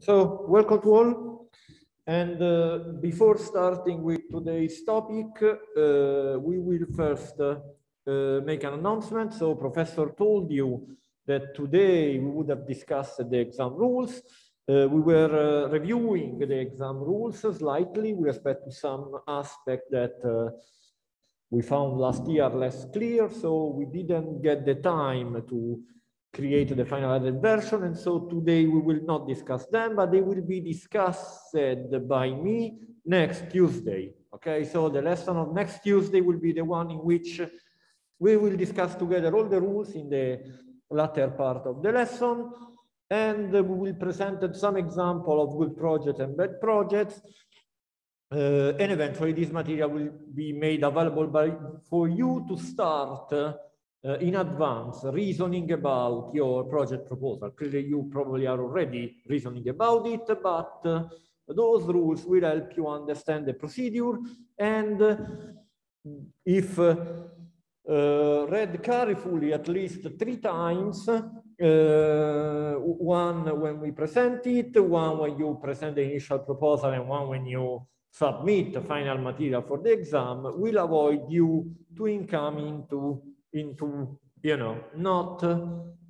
So welcome to all. And uh, before starting with today's topic, uh, we will first uh, uh, make an announcement. So professor told you that today we would have discussed the exam rules. Uh, we were uh, reviewing the exam rules slightly with respect to some aspect that we found last year less clear. So we didn't get the time to create the final version. And so today we will not discuss them, but they will be discussed by me next Tuesday. Okay, so the lesson of next Tuesday will be the one in which we will discuss together all the rules in the latter part of the lesson. And we will present some example of good projects and bad projects. Uh, and eventually this material will be made available by, for you to start uh, uh, in advance reasoning about your project proposal. Clearly, you probably are already reasoning about it, but uh, those rules will help you understand the procedure. And uh, if uh, uh, read carefully at least three times, uh, one when we present it, one when you present the initial proposal, and one when you submit the final material for the exam, will avoid you to income into into you know not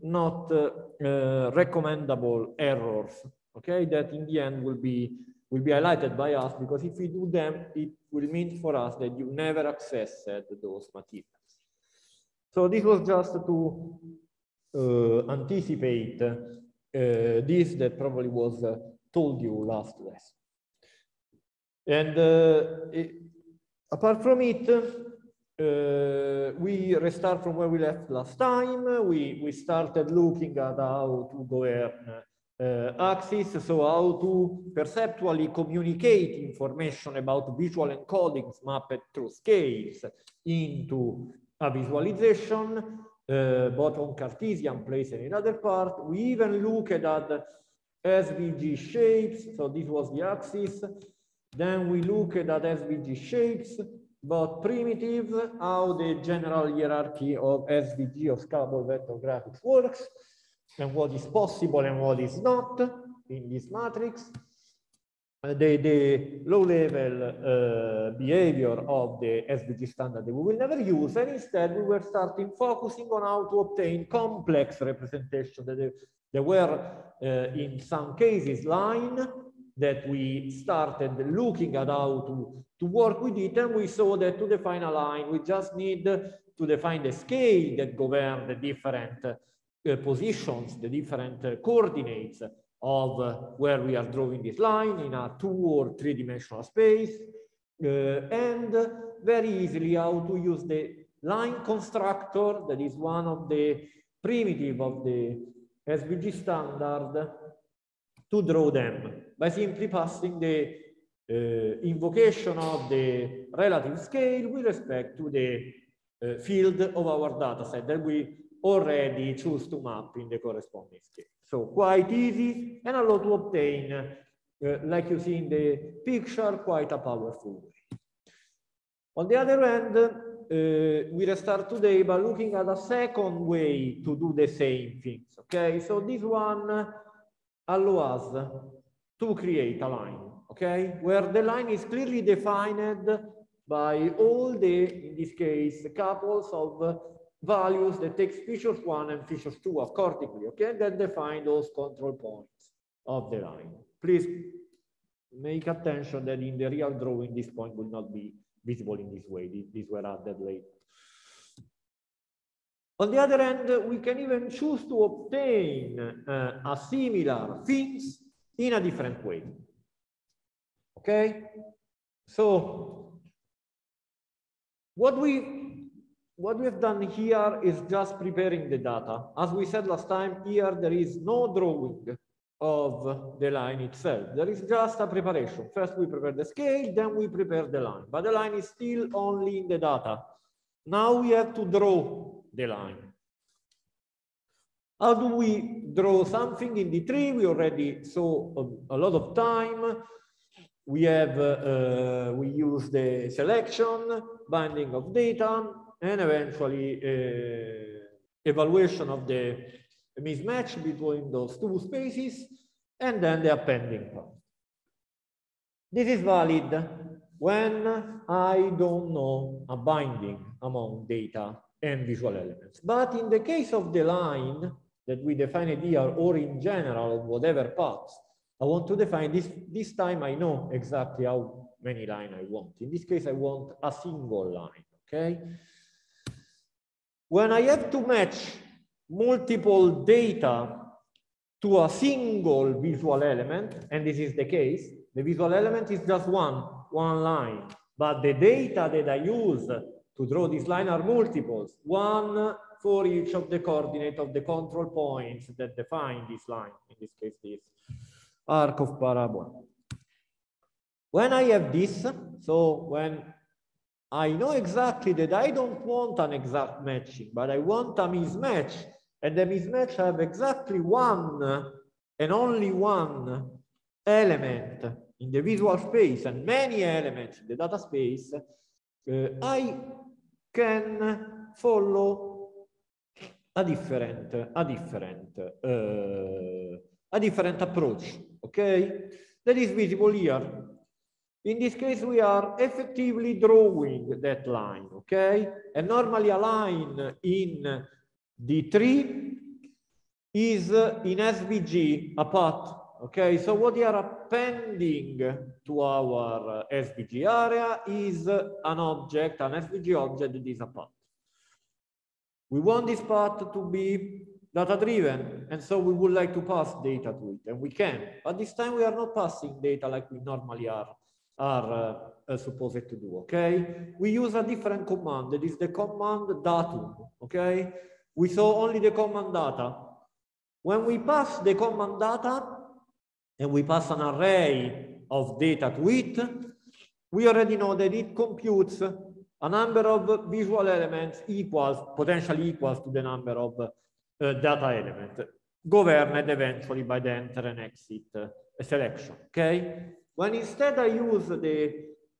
not uh, recommendable errors okay? That in the end will be will be highlighted by us because if we do them it will mean for us that you never accessed those materials. So this was just to uh, anticipate uh, this that probably was uh, told you last lesson. And uh, it, apart from it uh, we restart from where we left last time. We, we started looking at how to govern uh, axis, so how to perceptually communicate information about visual encodings mapped through scales into a visualization, uh, both on Cartesian plane and in other part. We even looked at SVG shapes, so this was the axis. Then we looked at SVG shapes, but primitive, how the general hierarchy of SVG of scalable vector graphics works, and what is possible and what is not in this matrix. Uh, the, the low-level uh, behavior of the SVG standard that we will never use, and instead we were starting focusing on how to obtain complex representation that there were uh, in some cases line that we started looking at how to to work with it, and we saw that to define a line, we just need to define the scale that govern the different uh, positions, the different uh, coordinates of uh, where we are drawing this line in a two or three dimensional space, uh, and very easily how to use the line constructor, that is one of the primitive of the SVG standard, to draw them by simply passing the uh, invocation of the relative scale with respect to the uh, field of our data set that we already choose to map in the corresponding scale. So quite easy and a lot to obtain, uh, like you see in the picture, quite a powerful way. On the other hand, uh, we restart today by looking at a second way to do the same things. Okay, so this one allows us to create a line okay, where the line is clearly defined by all the, in this case, the couples of values that takes features one and features two accordingly, okay, that define those control points of the line. Please make attention that in the real drawing, this point will not be visible in this way. These were added later. On the other hand, we can even choose to obtain uh, a similar things in a different way. Okay, so what we what we have done here is just preparing the data. As we said last time, here there is no drawing of the line itself. There is just a preparation. First we prepare the scale, then we prepare the line. But the line is still only in the data. Now we have to draw the line. How do we draw something in D3? We already saw a, a lot of time we have, uh, we use the selection, binding of data, and eventually uh, evaluation of the mismatch between those two spaces. and then the appending part. This is valid when I don't know a binding among data and visual elements. But in the case of the line that we defined here, or in general, whatever paths, I want to define this, this time I know exactly how many line I want. In this case, I want a single line, okay? When I have to match multiple data to a single visual element, and this is the case, the visual element is just one, one line, but the data that I use to draw this line are multiples, one for each of the coordinate of the control points that define this line, in this case, this arc of parabola. When I have this, so when I know exactly that I don't want an exact matching, but I want a mismatch, and the mismatch have exactly one and only one element in the visual space and many elements in the data space, uh, I can follow a different, a different, uh, a different approach. Okay, that is visible here. In this case, we are effectively drawing that line. Okay, and normally a line in D3 is in SVG a path. Okay, so what we are appending to our SVG area is an object, an SVG object that is a path. We want this path to be data driven, and so we would like to pass data to it, and we can. But this time we are not passing data like we normally are, are uh, supposed to do, okay? We use a different command, that is the command datum, okay? We saw only the command data. When we pass the command data and we pass an array of data to it, we already know that it computes a number of visual elements equals, potentially equals to the number of uh, data element governed eventually by the enter and exit uh, selection, okay? When instead I use the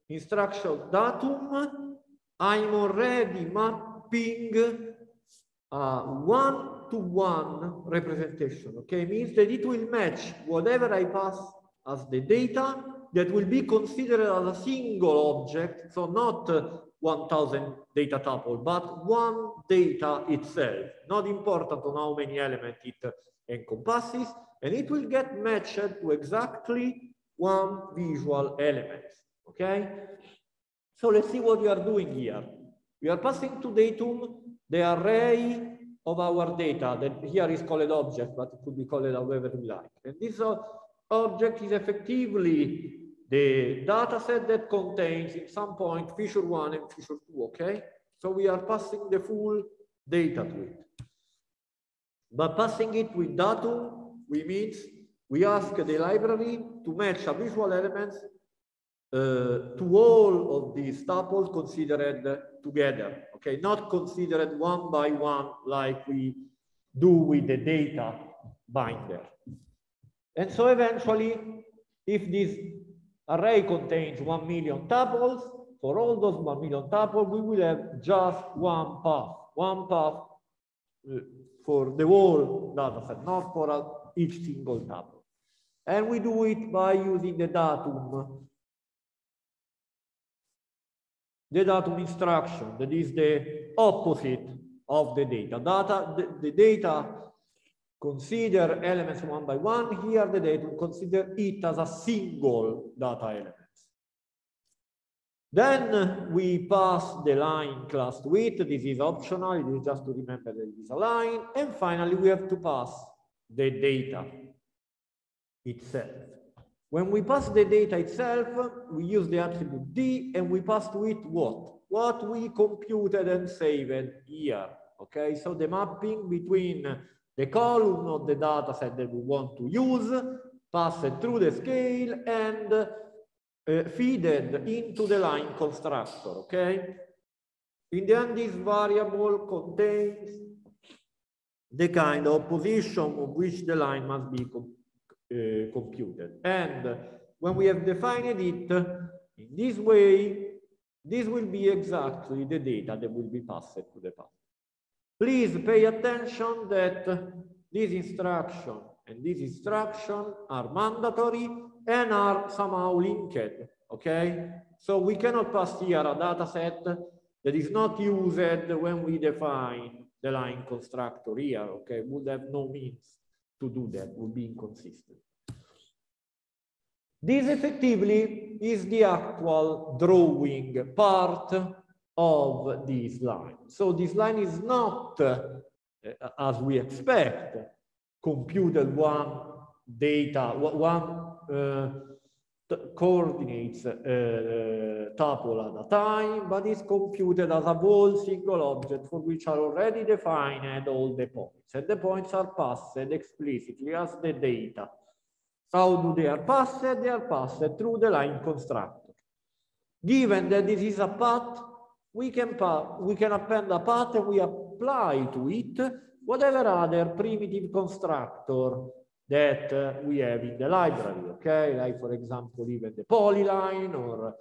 instruction datum, I'm already mapping uh, one-to-one representation, okay? Means that it will match whatever I pass as the data that will be considered as a single object, so not uh, 1000 data tuple, but one data itself, not important on how many elements it encompasses, and it will get matched to exactly one visual element, okay? So let's see what we are doing here. We are passing to datum the array of our data that here is called object, but it could be called however we like. And this object is effectively the data set that contains in some point feature one and feature two, okay? So we are passing the full data to it. But passing it with datum, we means we ask the library to match a visual elements uh, to all of these tuples considered together, okay? Not considered one by one like we do with the data binder. And so eventually, if this array contains 1 million tuples, for all those 1 million tuples, we will have just one path, one path uh, for the whole data set, not for a, each single tuple. And we do it by using the datum the datum instruction, that is the opposite of the data. Data, the, the data consider elements one by one. Here, the datum consider it as a single data element. Then we pass the line class to it. This is optional. It is just to remember that it is a line. And finally, we have to pass the data itself. When we pass the data itself, we use the attribute D and we pass to it what? What we computed and saved here. Okay, so the mapping between the column of the data set that we want to use, passed through the scale and uh, feeded into the line constructor. Okay, in the end, this variable contains the kind of position of which the line must be computed uh, computed. And when we have defined it in this way, this will be exactly the data that will be passed to the path. Please pay attention that this instruction and this instruction are mandatory and are somehow linked, okay? So we cannot pass here a data set that is not used when we define the line constructor here, okay? Would have no means to do that, would be inconsistent. This effectively is the actual drawing part of this line. So this line is not, uh, as we expect, computed one data, one uh, coordinates uh, tuple at a time, but is computed as a whole single object for which are already defined all the points. And the points are passed explicitly as the data. How do they are passed? They are passed through the line constructor. Given that this is a path, we can, we can append a path and we apply to it whatever other primitive constructor that uh, we have in the library, okay? Like for example, even the polyline or,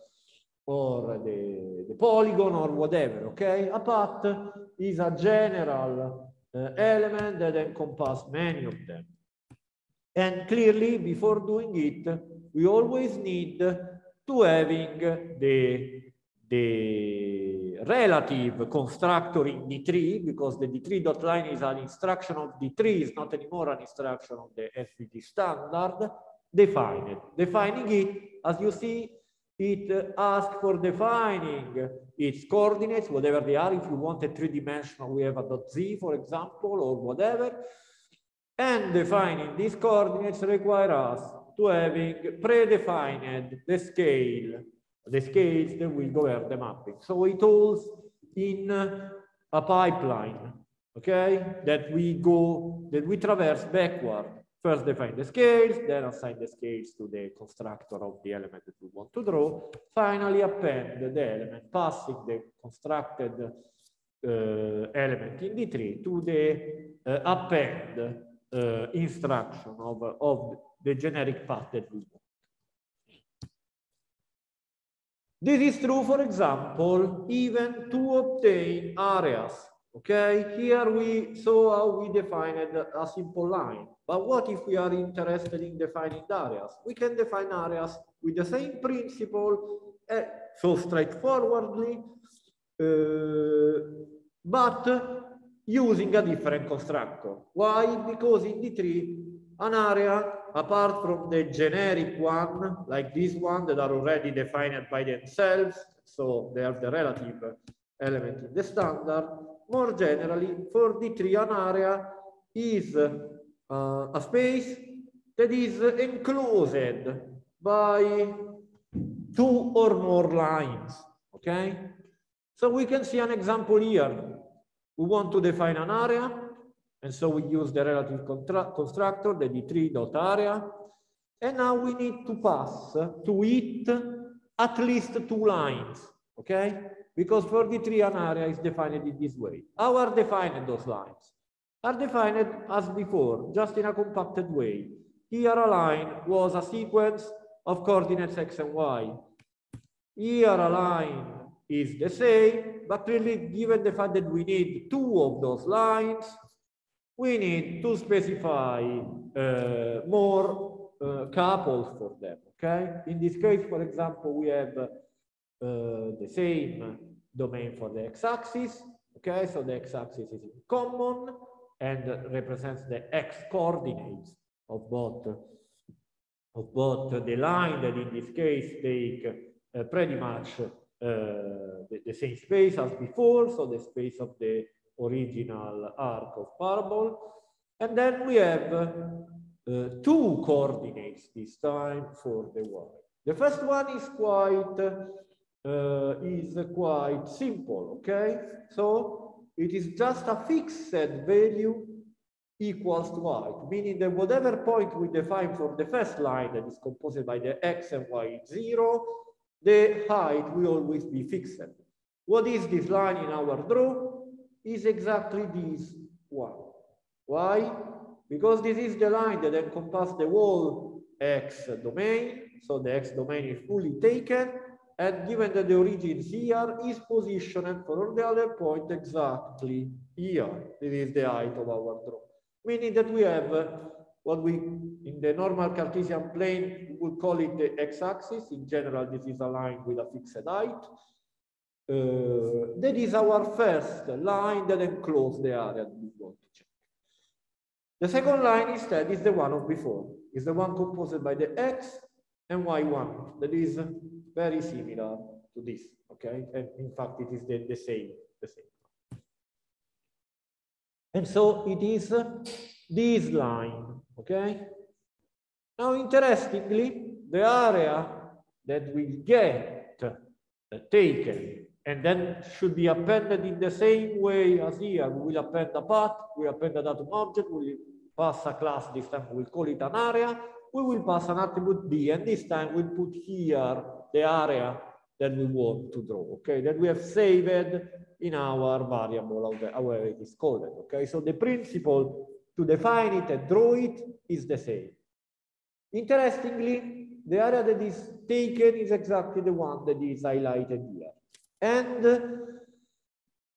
or the, the polygon or whatever, okay? A path is a general uh, element that encompasses many of them. And clearly, before doing it, we always need to having the, the relative constructor in D3 because the D3 dot line is an instruction of D3, is not anymore an instruction of the SVG standard, define it. Defining it, as you see, it asks for defining its coordinates, whatever they are. If you want a three-dimensional, we have a dot z, for example, or whatever. And defining these coordinates require us to having predefined the scale, the scales that will govern the mapping. So it holds in a pipeline, okay, that we go, that we traverse backward. First define the scales, then assign the scales to the constructor of the element that we want to draw. Finally append the element, passing the constructed uh, element in D3 to the uh, append uh, instruction of, of the generic path that we want. This is true, for example, even to obtain areas. Okay, here we saw how we defined a simple line. But what if we are interested in defining areas? We can define areas with the same principle, uh, so straightforwardly, uh, but using a different constructor. Why? Because in D3, an area, apart from the generic one, like this one, that are already defined by themselves, so they are the relative element in the standard, more generally, for D3, an area is uh, a space that is enclosed by two or more lines, okay? So we can see an example here we want to define an area, and so we use the relative constructor, the D3 dot area, and now we need to pass to it at least two lines, okay? Because for D3 an area is defined in this way. How are defined those lines? Are defined as before, just in a compacted way. Here a line was a sequence of coordinates x and y. Here a line is the same, but really given the fact that we need two of those lines, we need to specify uh, more uh, couples for them, okay? In this case, for example, we have uh, the same domain for the x-axis, okay? So the x-axis is in common and represents the x coordinates of both of both the line that in this case take pretty much the, the, same space as before, so the space of the original arc of parabol. And then we have uh, two coordinates this time for the y. The first one is quite uh, is quite simple, okay? So it is just a fixed value equals to y, meaning that whatever point we define for the first line that is composed by the x and y zero, the height will always be fixed. What is this line in our draw? Is exactly this one. Why? Because this is the line that encompasses the whole x domain. So the x domain is fully taken. And given that the origin here is positioned for the other point exactly here. This is the height of our draw. Meaning that we have uh, what we, in the normal Cartesian plane, we would call it the x-axis. In general, this is a line with a fixed height. Uh, that is our first line that encloses the area that we want to check. The second line instead is the one of before, is the one composed by the x and y1 that is very similar to this, okay? And in fact, it is the, the same, the same. And so it is this line, okay? Now, interestingly, the area that we get uh, taken and then should be appended in the same way as here. We will append a path, we append a datum object, we will pass a class, this time we'll call it an area, we will pass an attribute D, and this time we'll put here the area that we want to draw, okay, that we have saved in our variable, however it is called, okay? So the principle to define it and draw it is the same. Interestingly, the area that is taken is exactly the one that is highlighted here. And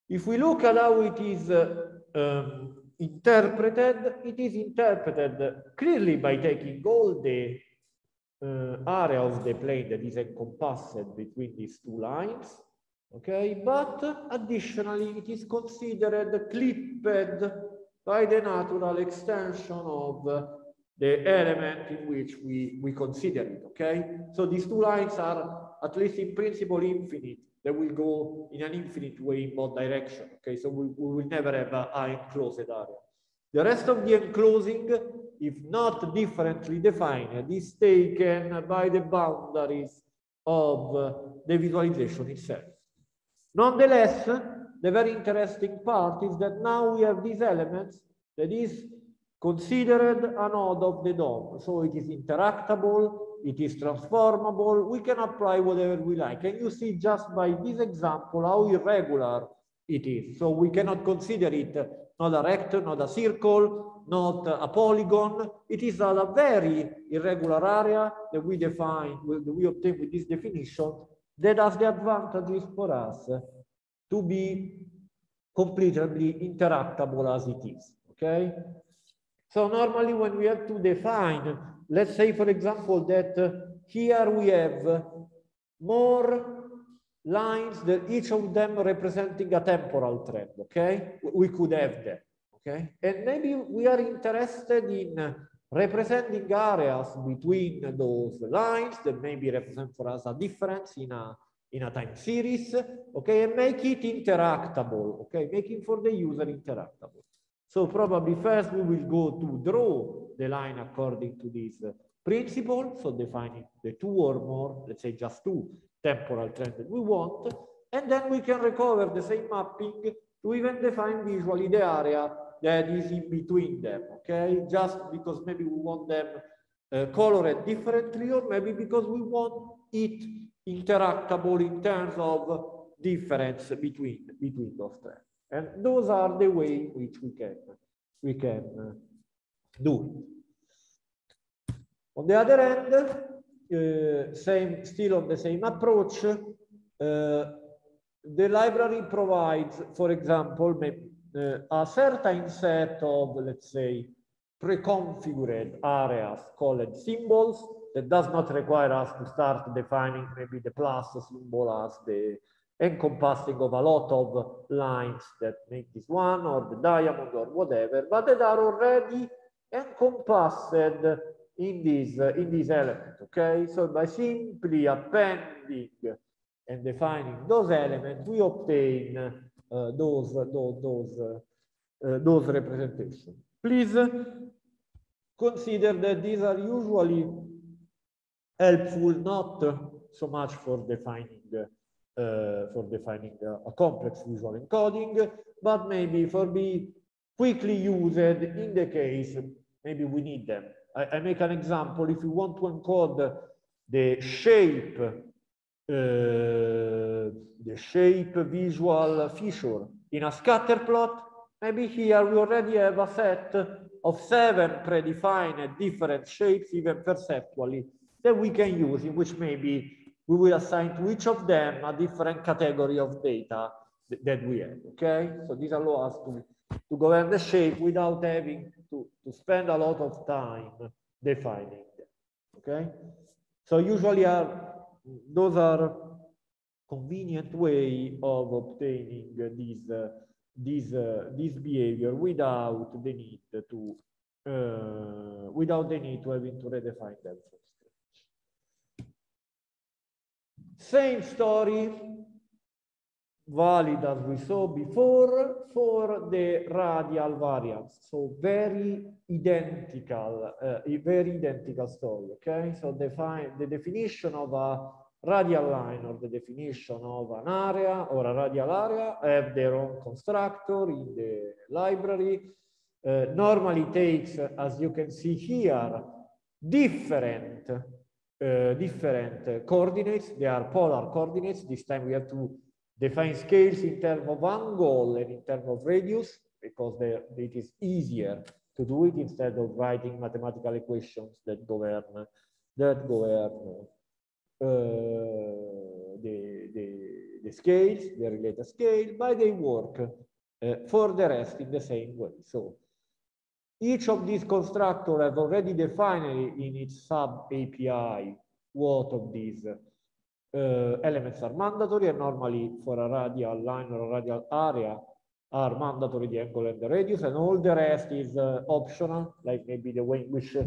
if we look at how it is uh, um, interpreted, it is interpreted clearly by taking all the uh, area of the plane that is encompassed between these two lines, okay? But additionally, it is considered clipped by the natural extension of the element in which we, we consider it, okay? So these two lines are, at least in principle, infinite. They will go in an infinite way in both directions, okay? So we, we will never have an enclosed area. The rest of the enclosing, if not differently defined, is taken by the boundaries of uh, the visualization itself. Nonetheless, the very interesting part is that now we have these elements that is considered a node of the DOM. So it is interactable, it is transformable, we can apply whatever we like. And you see just by this example how irregular it is. So we cannot consider it uh, not a rectangle, not a circle, not a polygon. It is a very irregular area that we define, that we obtain with this definition that has the advantages for us to be completely interactable as it is, okay? So normally when we have to define, let's say for example that uh, here we have more lines that each of them representing a temporal trend, okay? We could have that, okay? And maybe we are interested in representing areas between those lines that maybe represent for us a difference in a in a time series, okay, and make it interactable, okay, making for the user interactable. So probably first we will go to draw the line according to this principle, so defining the two or more, let's say just two temporal trends that we want, and then we can recover the same mapping to even define visually the area that is in between them, okay? Just because maybe we want them uh, colored differently or maybe because we want it interactable in terms of difference between, between those trends. And those are the way in which we can, we can uh, do. On the other end, uh, same, still on the same approach, uh, the library provides, for example, uh, a certain set of, let's say, pre-configured areas called symbols that does not require us to start defining maybe the plus symbol as the encompassing of a lot of lines that make this one or the diamond or whatever, but that are already encompassed in this, uh, in this element, okay? So by simply appending and defining those elements, we obtain uh, those, those, those, uh, those representations. Please consider that these are usually helpful not so much for defining uh, for defining a complex visual encoding, but maybe for be quickly used in the case maybe we need them. I, I make an example. If you want to encode the shape, uh, the shape visual feature in a scatter plot, maybe here we already have a set of seven predefined different shapes, even perceptually, that we can use, in which maybe we will assign to each of them a different category of data that we have, okay? So this allows us to, to govern the shape without having to, to spend a lot of time defining them, okay? So usually are, those are convenient way of obtaining this, uh, this, uh, this behavior without the need to, uh, without the need to having to redefine them Same story valid as we saw before for the radial variance. So very identical, uh, very identical story, okay? So define the definition of a radial line or the definition of an area or a radial area have their own constructor in the library. Uh, normally takes, as you can see here, different uh, different coordinates. They are polar coordinates. This time we have to define scales in terms of angle and in terms of radius because it is easier to do it instead of writing mathematical equations that govern that govern uh, the, the, the scales, the related scale, but they work uh, for the rest in the same way. So each of these constructors have already defined in its sub API what of these uh, elements are mandatory and normally for a radial line or a radial area are mandatory the angle and the radius and all the rest is uh, optional like maybe the way in which uh,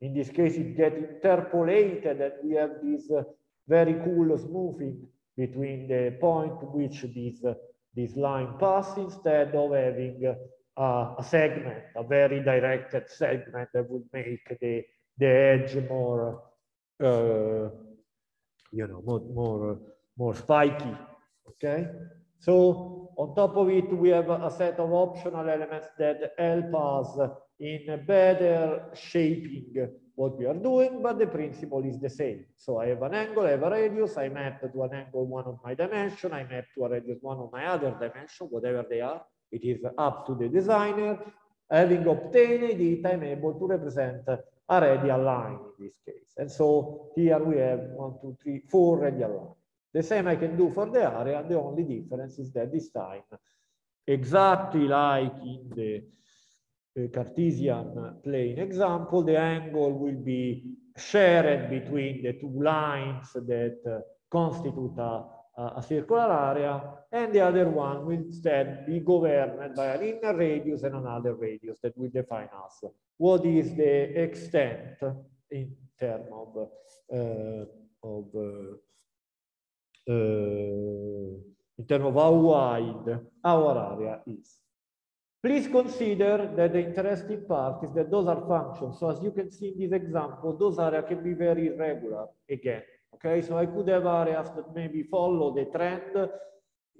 in this case it get interpolated and we have this uh, very cool smoothing between the point which this uh, this line pass instead of having uh, a segment a very directed segment that would make the the edge more you know, more, more, more spiky, okay? So on top of it, we have a set of optional elements that help us in better shaping what we are doing, but the principle is the same. So I have an angle, I have a radius, I map to an angle one of my dimension, I map to a radius one of my other dimension, whatever they are. It is up to the designer. Having obtained it, I'm able to represent a radial line in this case. And so here we have one, two, three, four radial lines. The same I can do for the area. The only difference is that this time, exactly like in the Cartesian plane example, the angle will be shared between the two lines that uh, constitute a, a circular area, and the other one will instead be governed by an inner radius and another radius that will define us what is the extent in terms of, uh, of uh, uh, in terms of how wide our area is. Please consider that the interesting part is that those are functions. So as you can see in this example, those areas can be very irregular again. Okay, so I could have areas that maybe follow the trend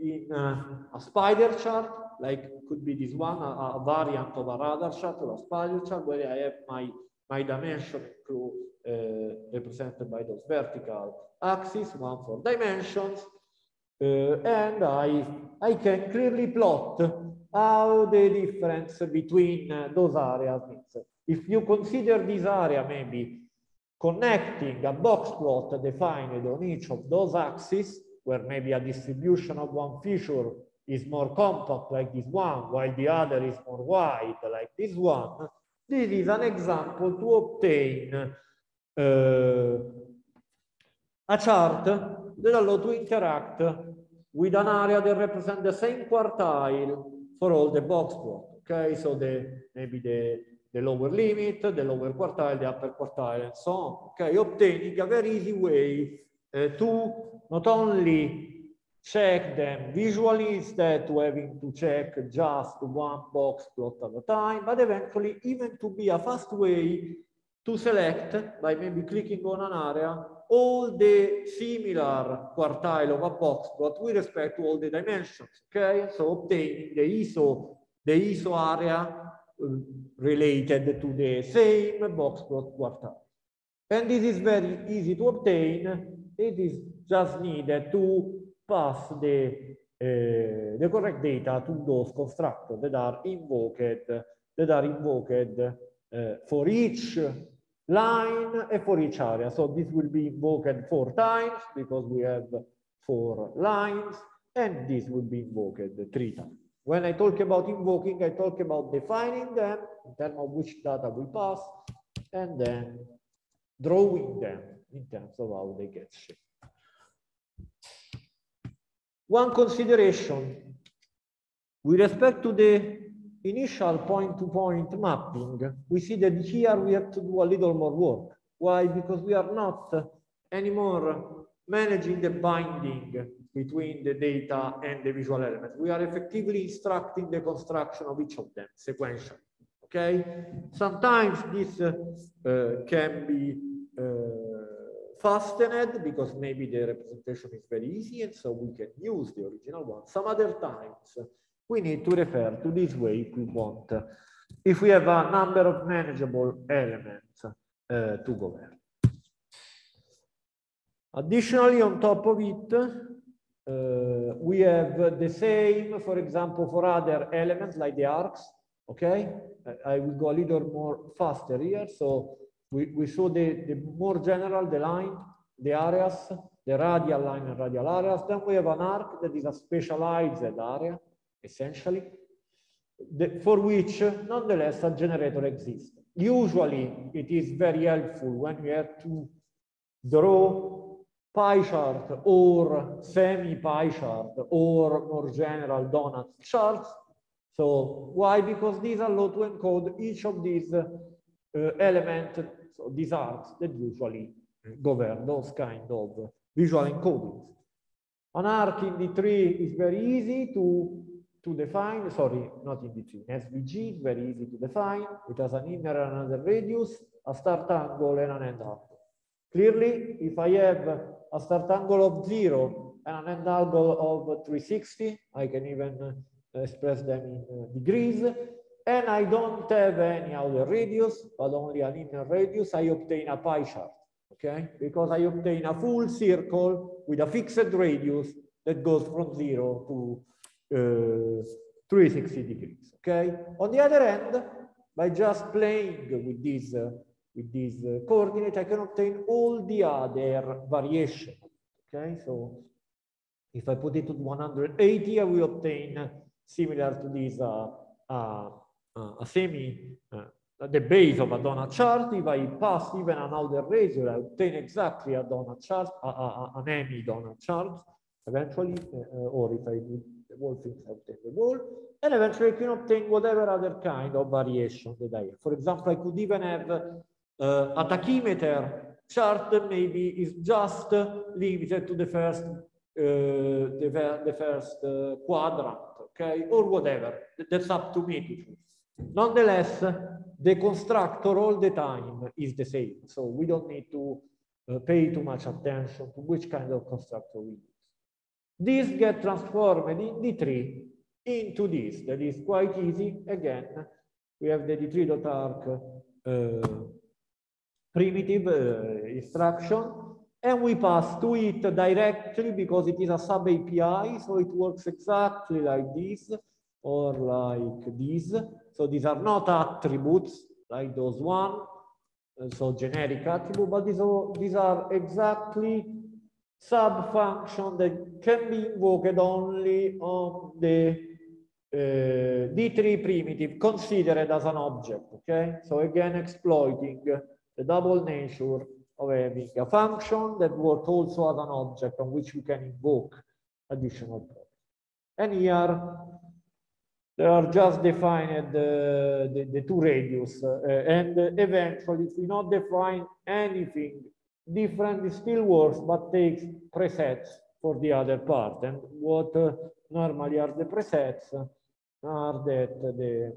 in uh, a spider chart, like could be this one, a, a, variant of a radar chart or a spider chart, where I have my, my dimension uh, represented by those vertical axes, one for dimensions, uh, and I, I can clearly plot how the difference between uh, those areas. If you consider this area maybe connecting a box plot defined on each of those axes, where maybe a distribution of one feature is more compact like this one, while the other is more wide like this one, this is an example to obtain uh, a chart that allows to interact with an area that represents the same quartile for all the box plot. Okay, so the maybe the the lower limit, the lower quartile, the upper quartile, and so on. Okay, obtaining a very easy way uh, to not only check them visually instead to having to check just one box plot at a time, but eventually even to be a fast way to select by maybe clicking on an area all the similar quartile of a box plot with respect to all the dimensions. Okay, so obtaining the ISO, the ISO area related to the same box plot quartile. And this is very easy to obtain it is just needed to pass the, uh, the correct data to those constructors that are invoked, that are invoked uh, for each line and for each area. So this will be invoked four times because we have four lines, and this will be invoked three times. When I talk about invoking, I talk about defining them, in terms of which data we pass, and then drawing them in terms of how they get shaped. One consideration with respect to the initial point-to-point -point mapping, we see that here we have to do a little more work. Why? Because we are not anymore managing the binding between the data and the visual element. We are effectively instructing the construction of each of them sequentially. Okay. Sometimes this uh, can be uh, fastened because maybe the representation is very easy and so we can use the original one. Some other times we need to refer to this way if we want, if we have a number of manageable elements uh, to govern. Additionally, on top of it, uh, we have the same, for example, for other elements like the arcs, okay? I, will go a little more faster here. So we, we saw the, the more general, the line, the areas, the radial line and radial areas. Then we have an arc that is a specialized area, essentially, the, for which nonetheless a generator exists. Usually it is very helpful when we have to draw pie chart or semi pie chart or more general donut charts. So why? Because these allow to encode each of these uh, elements, so these arcs that usually govern those kind of visual encodings. An arc in D3 is very easy to, to define, sorry, not in D3, in SVG, it's very easy to define. It has an inner and another radius, a start angle and an end angle. Clearly, if I have a start angle of zero and an end angle of 360, I can even uh, express them in uh, degrees. And I don't have any outer radius, but only an inner radius, I obtain a pie chart, okay? Because I obtain a full circle with a fixed radius that goes from zero to uh, 360 degrees, okay? On the other hand, by just playing with these uh, with this uh, coordinate, I can obtain all the other variation. Okay, so if I put it to 180, I will obtain similar to this uh, uh, a semi, uh, the base of a donut chart. If I pass even another razor, I obtain exactly a donut chart, an Emmy donut chart eventually, uh, or if I do the wall things, I obtain the wall, and eventually I can obtain whatever other kind of variation that I have. For example, I could even have uh, a tachymeter chart maybe is just limited to the first uh, the, the first uh, quadrant, okay, or whatever. That's up to me to choose. Nonetheless, the constructor all the time is the same, so we don't need to uh, pay too much attention to which kind of constructor we use. This get transformed in D3 into this. That is quite easy. Again, we have the D3.arc uh, primitive uh, instruction and we pass to it directly because it is a sub API. So it works exactly like this or like this. So these are not attributes like those one. Uh, so generic attribute, but these are, these are exactly sub function that can be invoked only on the uh, D3 primitive considered as an object. Okay. So again, exploiting the double nature of having a function that works also as an object on which you can invoke additional properties. And here, they are just defined uh, the, the two radius. Uh, and eventually, if we not define anything different, it still works, but takes presets for the other part. And what uh, normally are the presets are that the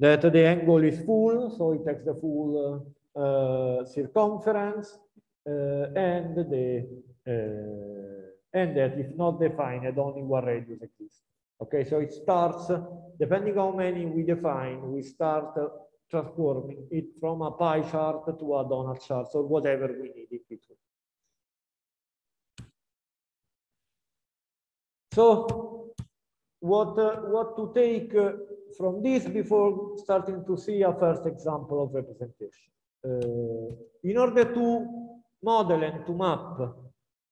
that the angle is full, so it takes the full uh, circumference, uh, and the uh, and that if not defined, only one radius exists. Okay, so it starts depending how many we define, we start transforming it from a pie chart to a donut chart, or whatever we need in between. So what uh, what to take uh, from this before starting to see a first example of representation. Uh, in order to model and to map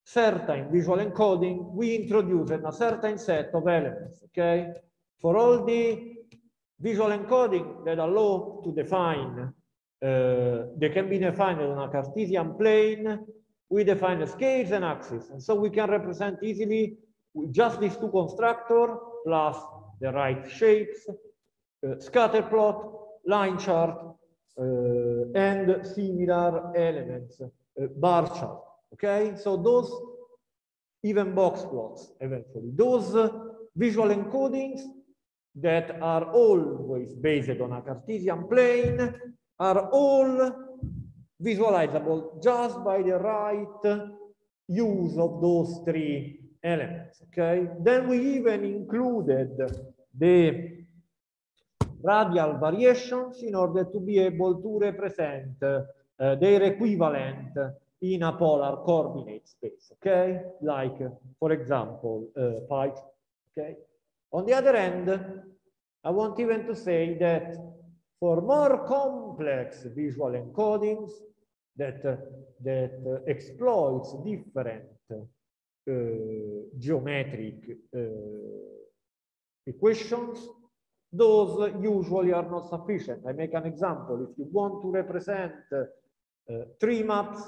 certain visual encoding, we introduced a certain set of elements, okay? For all the visual encoding that allow to define, uh, they can be defined on a Cartesian plane. We define scales and axes. And so we can represent easily just these two constructor plus the right shapes, uh, scatter plot, line chart, uh, and similar elements, uh, bar chart. Okay, so those even box plots eventually, those visual encodings that are always based on a Cartesian plane are all visualizable just by the right use of those three elements, okay? Then we even included the radial variations in order to be able to represent uh, their equivalent in a polar coordinate space, okay? Like, for example, uh, pie, okay? On the other hand, I want even to say that for more complex visual encodings that, uh, that exploits different geometric equations, those usually are not sufficient. I make an example. If you want to represent uh, tree maps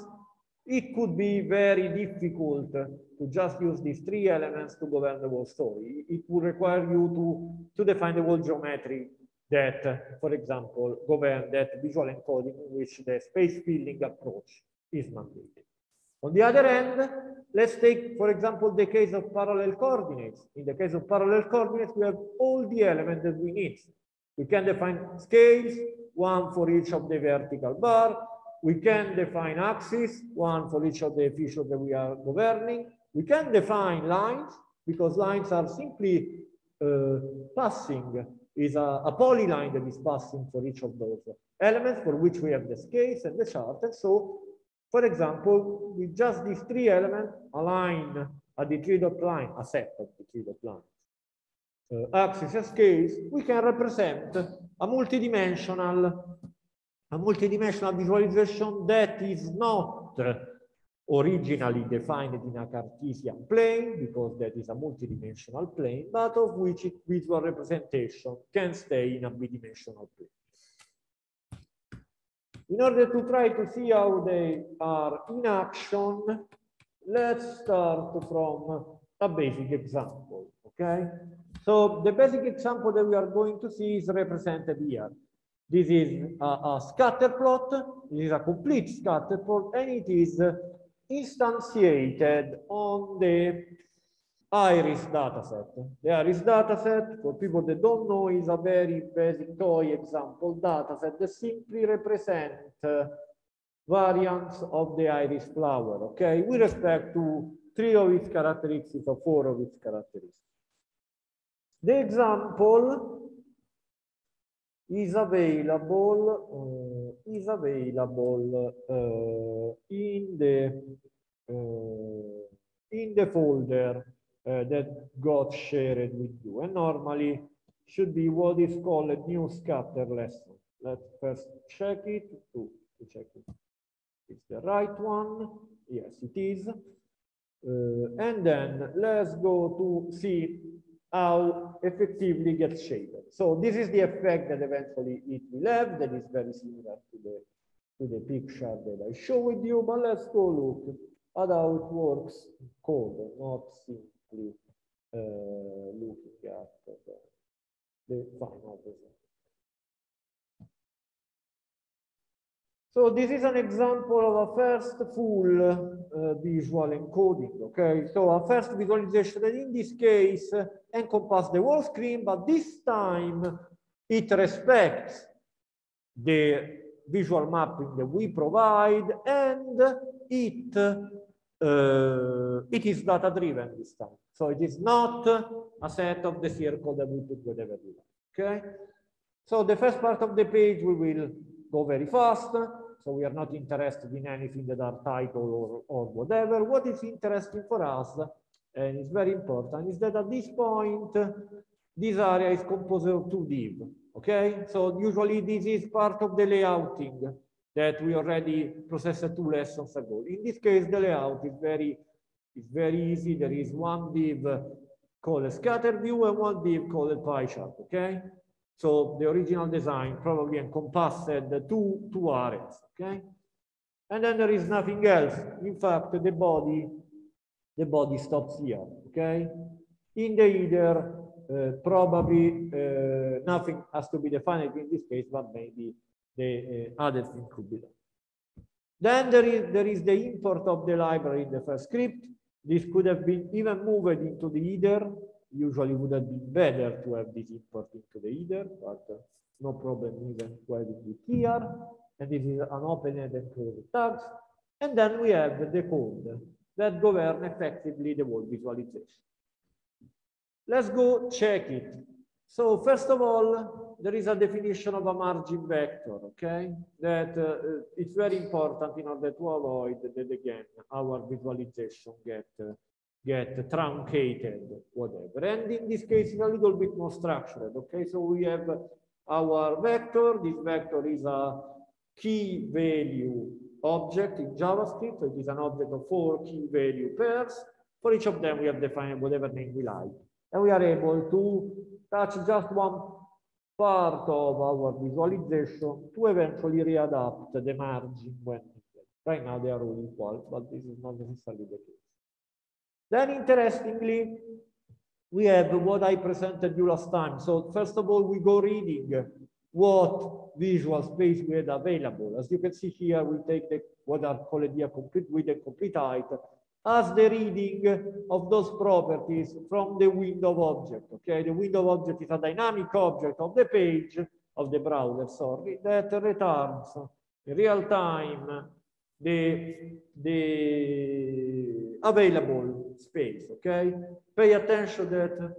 it could be very difficult to just use these three elements to govern the whole story. It would require you to, to define the whole geometry that, for example, govern that visual encoding in which the space filling approach is mandated. On the other hand, let's take, for example, the case of parallel coordinates. In the case of parallel coordinates, we have all the elements that we need. We can define scales, one for each of the vertical bar, we can define axes, one for each of the features that we are governing. We can define lines because lines are simply uh, passing, is a, a polyline that is passing for each of those elements for which we have the scales and the chart. And so, for example, with just these three elements, a line, a D3 dot line, a set of D3 dot lines, uh, axis and scales, we can represent a multidimensional a multidimensional visualization that is not originally defined in a Cartesian plane, because that is a multidimensional plane, but of which visual representation can stay in a bidimensional plane. In order to try to see how they are in action, let's start from a basic example, okay? So the basic example that we are going to see is represented here. This is a, a scatter plot. This is a complete scatter plot, and it is instantiated on the iris dataset. The iris dataset, for people that don't know, is a very basic toy example dataset that simply represent uh, variants of the iris flower, okay, with respect to three of its characteristics or four of its characteristics. The example is available uh, is available uh, in the in the folder uh, that got shared with you. And normally should be what is called a new scatter lesson. Let's first check it. To, to check it. It's the right one. Yes it is. Uh, and then let's go to see how effectively gets shaded. So this is the effect that eventually it will have that is very similar to the, to the picture that I show with you, but let's go look at how it works code, not simply uh, looking at the, the final result. So this is an example of a first full uh, visual encoding, okay? So a first visualization that in this case encompass the whole screen, but this time it respects the visual mapping that we provide and it uh, it is data driven this time. So it is not a set of the circle that we put whatever we like, okay? So the first part of the page we will go very fast. So we are not interested in anything that are title or, or whatever. What is interesting for us, and it's very important, is that at this point, this area is composed of two div. Okay, so usually this is part of the layouting that we already processed two lessons ago. In this case, the layout is very, is very easy. There is one div called a scatter view and one div called a pie chart. Okay, So the original design probably encompassed two, two arrays, okay? And then there is nothing else. In fact, the body, the body stops here, okay? In the header, uh, probably uh, nothing has to be defined in this case, but maybe the uh, other thing could be done. Then there is, there is the import of the library in the first script. This could have been even moved into the header. Usually would have been better to have this import into the header, but uh, no problem even to have it here. And this is an open-ended and closed tags. And then we have the code that govern effectively the whole visualization. Let's go check it. So first of all, there is a definition of a margin vector, okay? That uh, it's very important in order to avoid that again, our visualization get, uh, get truncated, whatever. And in this case, it's a little bit more structured, okay? So we have our vector. This vector is a key value object in JavaScript. So it is an object of four key value pairs. For each of them, we have defined whatever name we like. And we are able to touch just one part of our visualization to eventually readapt the margin when. Right now they are all equal, but this is not necessarily the case. Then interestingly, we have what I presented you last time. So first of all, we go reading what visual space we had available. As you can see here, we take the, what are called here complete width and complete height as the reading of those properties from the window object. Okay, the window object is a dynamic object of the page of the browser, sorry, that returns in real time the, the available space. Okay, pay attention that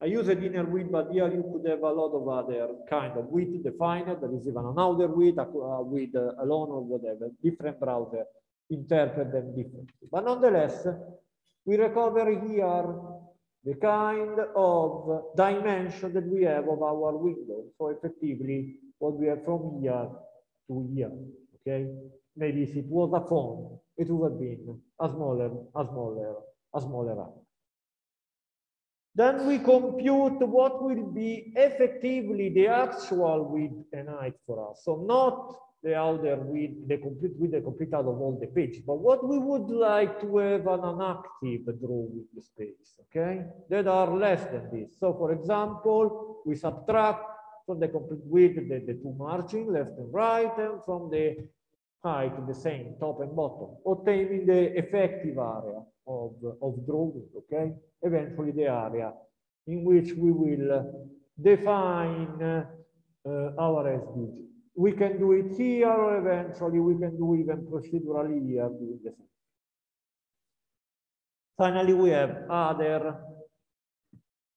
I use an inner width, but here you could have a lot of other kind of width defined. There is even an outer width, a width alone or whatever, different browser interpret them differently. But nonetheless, we recover here the kind of dimension that we have of our window. So effectively, what we have from here to here, okay? Maybe if it was a phone, it would have been a smaller, a smaller, a smaller area. Then we compute what will be effectively the actual width and height for us. So not the outer with the complete with the complete out of all the page. But what we would like to have an, active draw with space, okay? That are less than this. So for example, we subtract from the complete width the, the two margin, left and right, and from the height the same, top and bottom, obtaining the effective area of, of drawing, okay? Eventually the area in which we will define uh, our SVG we can do it here or eventually we can do even procedurally here doing the same. Finally, we have other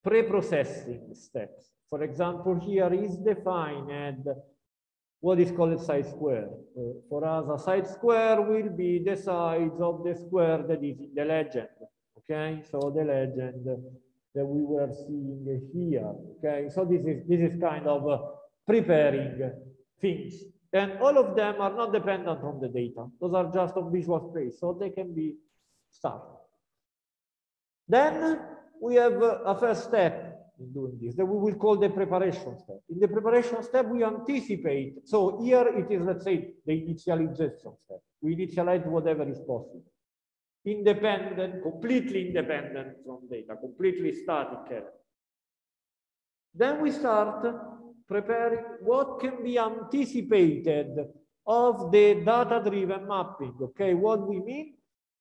pre-processing steps. For example, here is defined what is called a side square. Uh, for us, a side square will be the size of the square that is in the legend. Okay, so the legend that we were seeing here. Okay, so this is this is kind of uh, preparing things. And all of them are not dependent on the data. Those are just of visual space, so they can be started. Then we have a first step in doing this that we will call the preparation step. In the preparation step, we anticipate. So here it is, let's say, the initialization step. We initialize whatever is possible. Independent, completely independent from data, completely static. Then we start preparing what can be anticipated of the data-driven mapping. Okay, what we mean?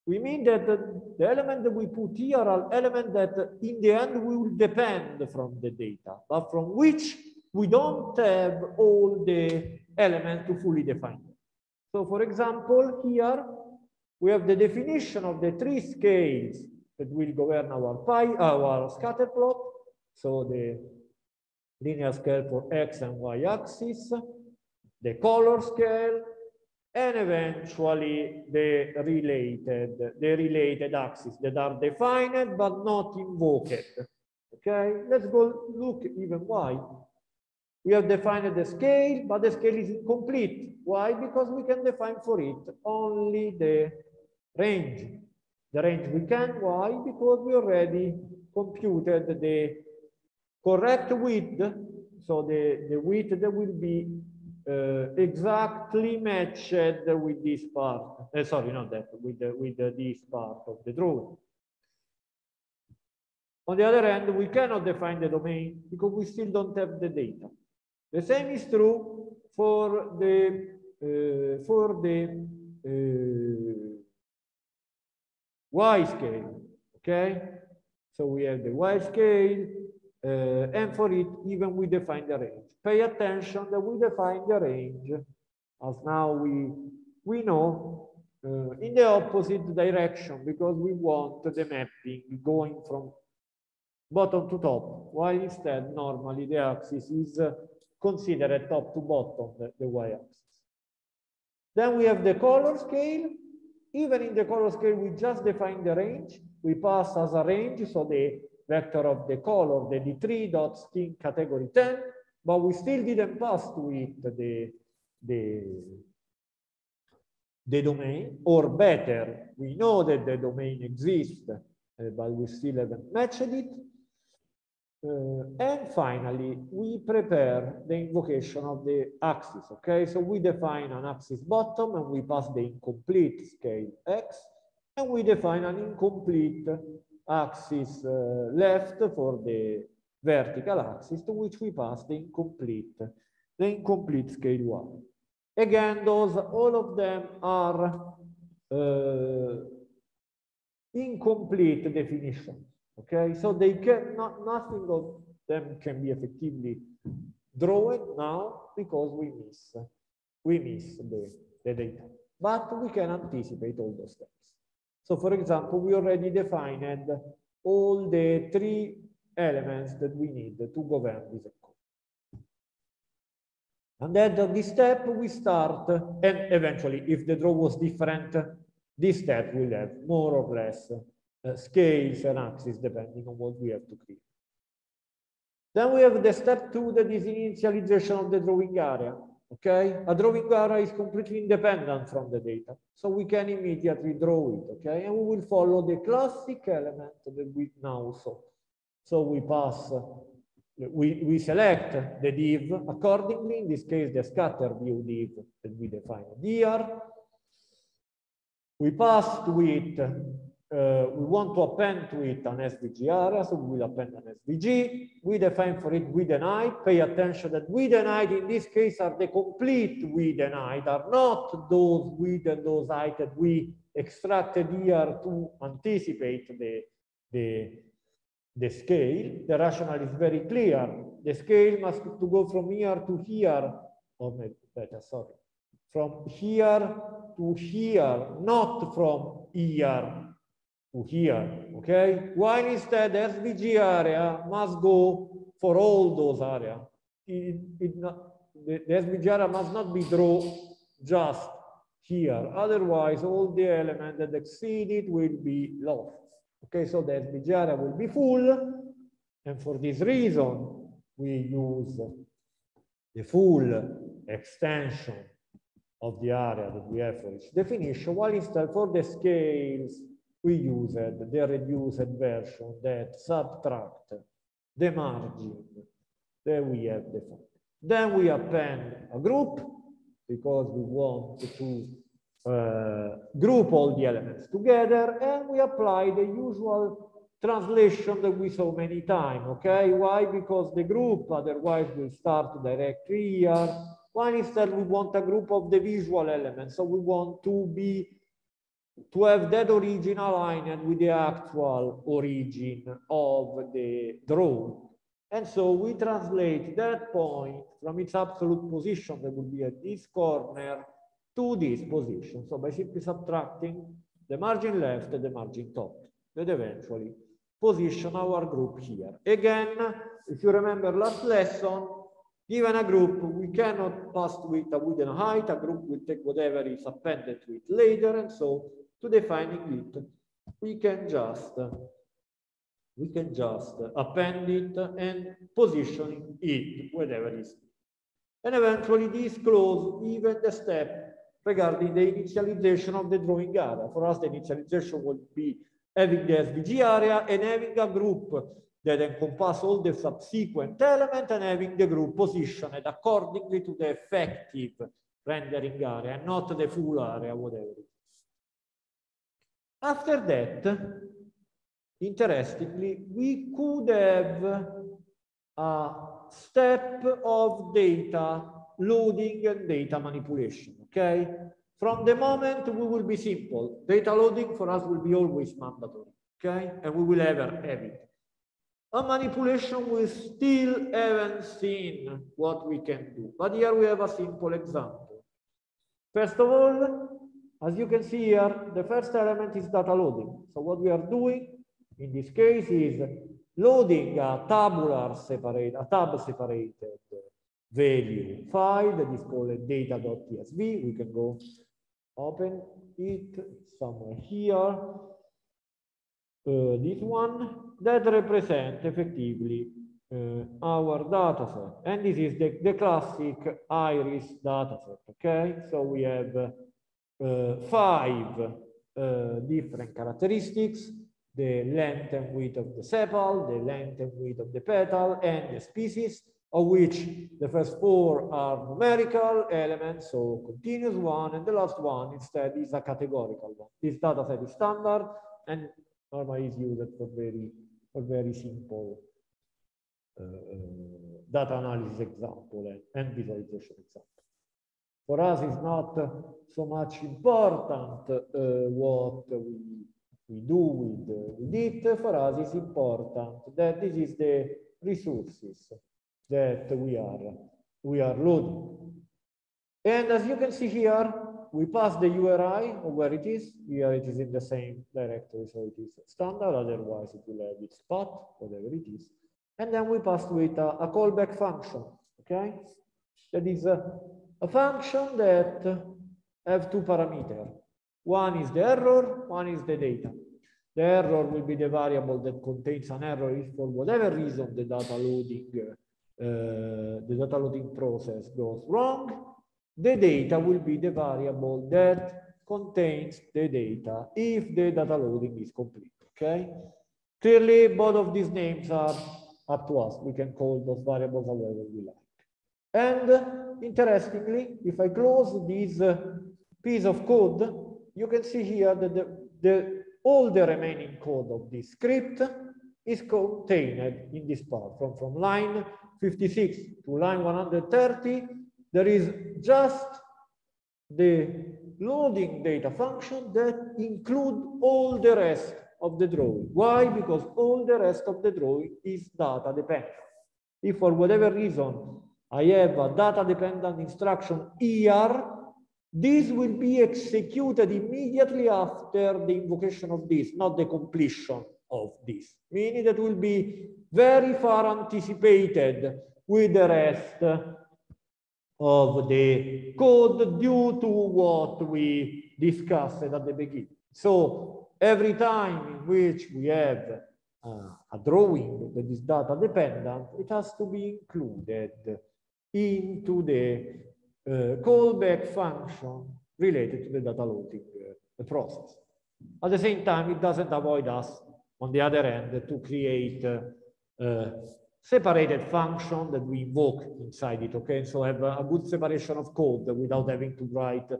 We mean that the, the element that we put here are elements that in the end will depend from the data, but from which we don't have all the elements to fully define. So for example, here we have the definition of the three scales that will govern our pie, our scatter plot. So the linear scale for x and y axis, the color scale, and eventually the related, the related axes that are defined but not invoked. Okay, let's go look even why. We have defined the scale, but the scale is incomplete. Why? Because we can define for it only the range. The range we can, why? Because we already computed the correct width so the, the width that will be uh, exactly matched with this part. Uh, sorry, not that, with, the, with the, this part of the drawing. On the other hand, we cannot define the domain because we still don't have the data. The same is true for the uh, for the uh, y scale. Okay, so we have the y scale, and for it, even we define the range. Pay attention that we define the range, as now we, we know, uh, in the opposite direction, because we want the mapping going from bottom to top, while instead, normally, the axis is uh, considered top to bottom, the, the y-axis. Then we have the color scale. Even in the color scale, we just define the range. We pass as a range, so the vector of the color, the D3 dot skin category 10, but we still didn't pass to it the, the, the domain, or better, we know that the domain exists, uh, but we still haven't matched it. Uh, and finally, we prepare the invocation of the axis, okay? So we define an axis bottom and we pass the incomplete scale x, and we define an incomplete axis uh, left for the vertical axis to which we pass the incomplete, the incomplete scale one. Again, those, all of them are uh, incomplete definitions, okay? So they can, not, nothing of them can be effectively drawn now because we miss, we miss the, the data. But we can anticipate all those steps. So for example, we already defined all the three elements that we need to govern this. And then at this step, we start, and eventually, if the draw was different, this step will have more or less uh, scales and axes depending on what we have to create. Then we have the step two, that is initialization of the drawing area. Okay, a drawing area is completely independent from the data, so we can immediately draw it. Okay, and we will follow the classic element that we now saw. So we pass, we, we select the div accordingly, in this case, the scatter view div that we define here. We pass to it uh, we want to append to it an SVG area, so we will append an SVG. We define for it width and height. Pay attention that width and height in this case are the complete width and height, are not those width and those height that we extracted here to anticipate the, the, the scale. The rationale is very clear. The scale must to go from here to here, or maybe better, sorry, from here to here, not from here here, okay? While instead SVG area must go for all those areas. It, it the, the SVG area must not be drawn just here. Otherwise, all the elements that exceed it will be lost. Okay, so the SVG area will be full. And for this reason, we use the full extension of the area that we have for each definition, while instead for the scales, we used the reduced version that subtract the margin that we have defined. Then we append a group because we want to uh, group all the elements together and we apply the usual translation that we saw many times, okay? Why? Because the group otherwise will start directly here. Why that we want a group of the visual elements. So we want to be to have that origin aligned with the actual origin of the drone. And so we translate that point from its absolute position that would be at this corner to this position. So by simply subtracting the margin left and the margin top, that eventually position our group here. Again, if you remember last lesson, given a group, we cannot pass it a and height. A group will take whatever is appended to it later. And so to defining it, we can just we can just append it and position it wherever it is. And eventually this close even the step regarding the initialization of the drawing area. For us, the initialization would be having the SVG area and having a group that encompass all the subsequent element and having the group positioned accordingly to the effective rendering area not the full area, whatever it is. After that, interestingly, we could have a step of data loading and data manipulation, okay? From the moment we will be simple, data loading for us will be always mandatory, okay? And we will ever have it. A manipulation we still haven't seen what we can do. But here we have a simple example. First of all, as you can see here, the first element is data loading. So what we are doing in this case is loading a tabular separate, a tab separated value file that is called data.tsv. We can go open it somewhere here. Uh, this one that represent effectively uh, our data set. And this is the, the classic iris data set, okay? So we have uh, five different characteristics, the length and width of the sepal, the length and width of the petal, and the species, of which the first four are numerical elements, so continuous one, and the last one instead is a categorical one. This data set is standard and normally is used for very, for very simple uh, uh data analysis example and, and visualization example. For us, it's not so much important uh, what we, we do with, with it. For us, it's important that this is the resources that we are, we are loading. And as you can see here, we pass the URI of where it is. Here it is in the same directory, so it is standard. Otherwise, it will have its path, whatever it is. And then we pass to it a, a callback function, okay? That is a, a function that have two parameters. One is the error, one is the data. The error will be the variable that contains an error if for whatever reason the data loading uh, the data loading process goes wrong, the data will be the variable that contains the data if the data loading is complete, okay? Clearly, both of these names are up to us. We can call those variables however we like. And interestingly, if I close this uh, piece of code, you can see here that the, the, all the remaining code of this script is contained in this part from, from line 56 to line 130, there is just the loading data function that include all the rest of the drawing. Why? Because all the rest of the drawing is data dependent. If for whatever reason I have a data dependent instruction here, this will be executed immediately after the invocation of this, not the completion of this, meaning that will be very far anticipated with the rest of the code due to what we discussed at the beginning. So every time in which we have uh, a drawing that is data dependent, it has to be included into the uh, callback function related to the data loading uh, process. At the same time, it doesn't avoid us on the other end to create uh, separated function that we invoke inside it, okay? So have a, good separation of code without having to write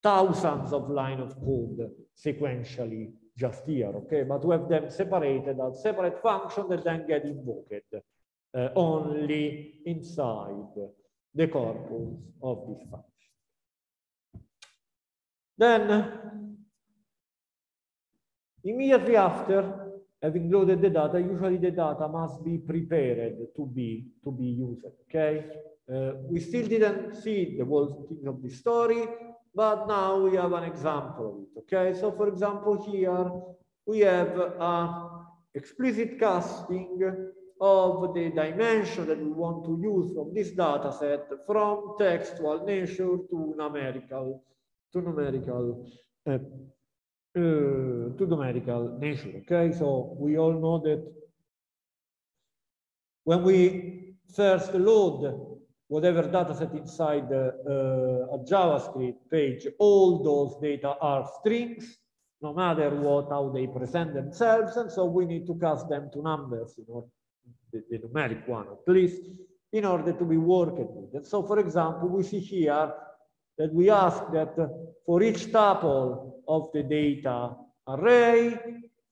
thousands of lines of code sequentially just here, okay? But to have them separated as separate function that then get invoked uh, only inside the corpus of this function. Then, immediately after, having loaded the data, usually the data must be prepared to be to be used. Okay, uh, we still didn't see the whole thing of the story, but now we have an example of it. Okay, so for example, here we have explicit casting of the dimension that we want to use from this data set from textual nature to numerical to numerical uh, uh, to numerical nature. Okay, so we all know that when we first load whatever data set inside uh, a JavaScript page, all those data are strings, no matter what, how they present themselves. And so we need to cast them to numbers you know, the, the numeric one at least, in order to be worked with. And so, for example, we see here that we ask that for each tuple of the data array,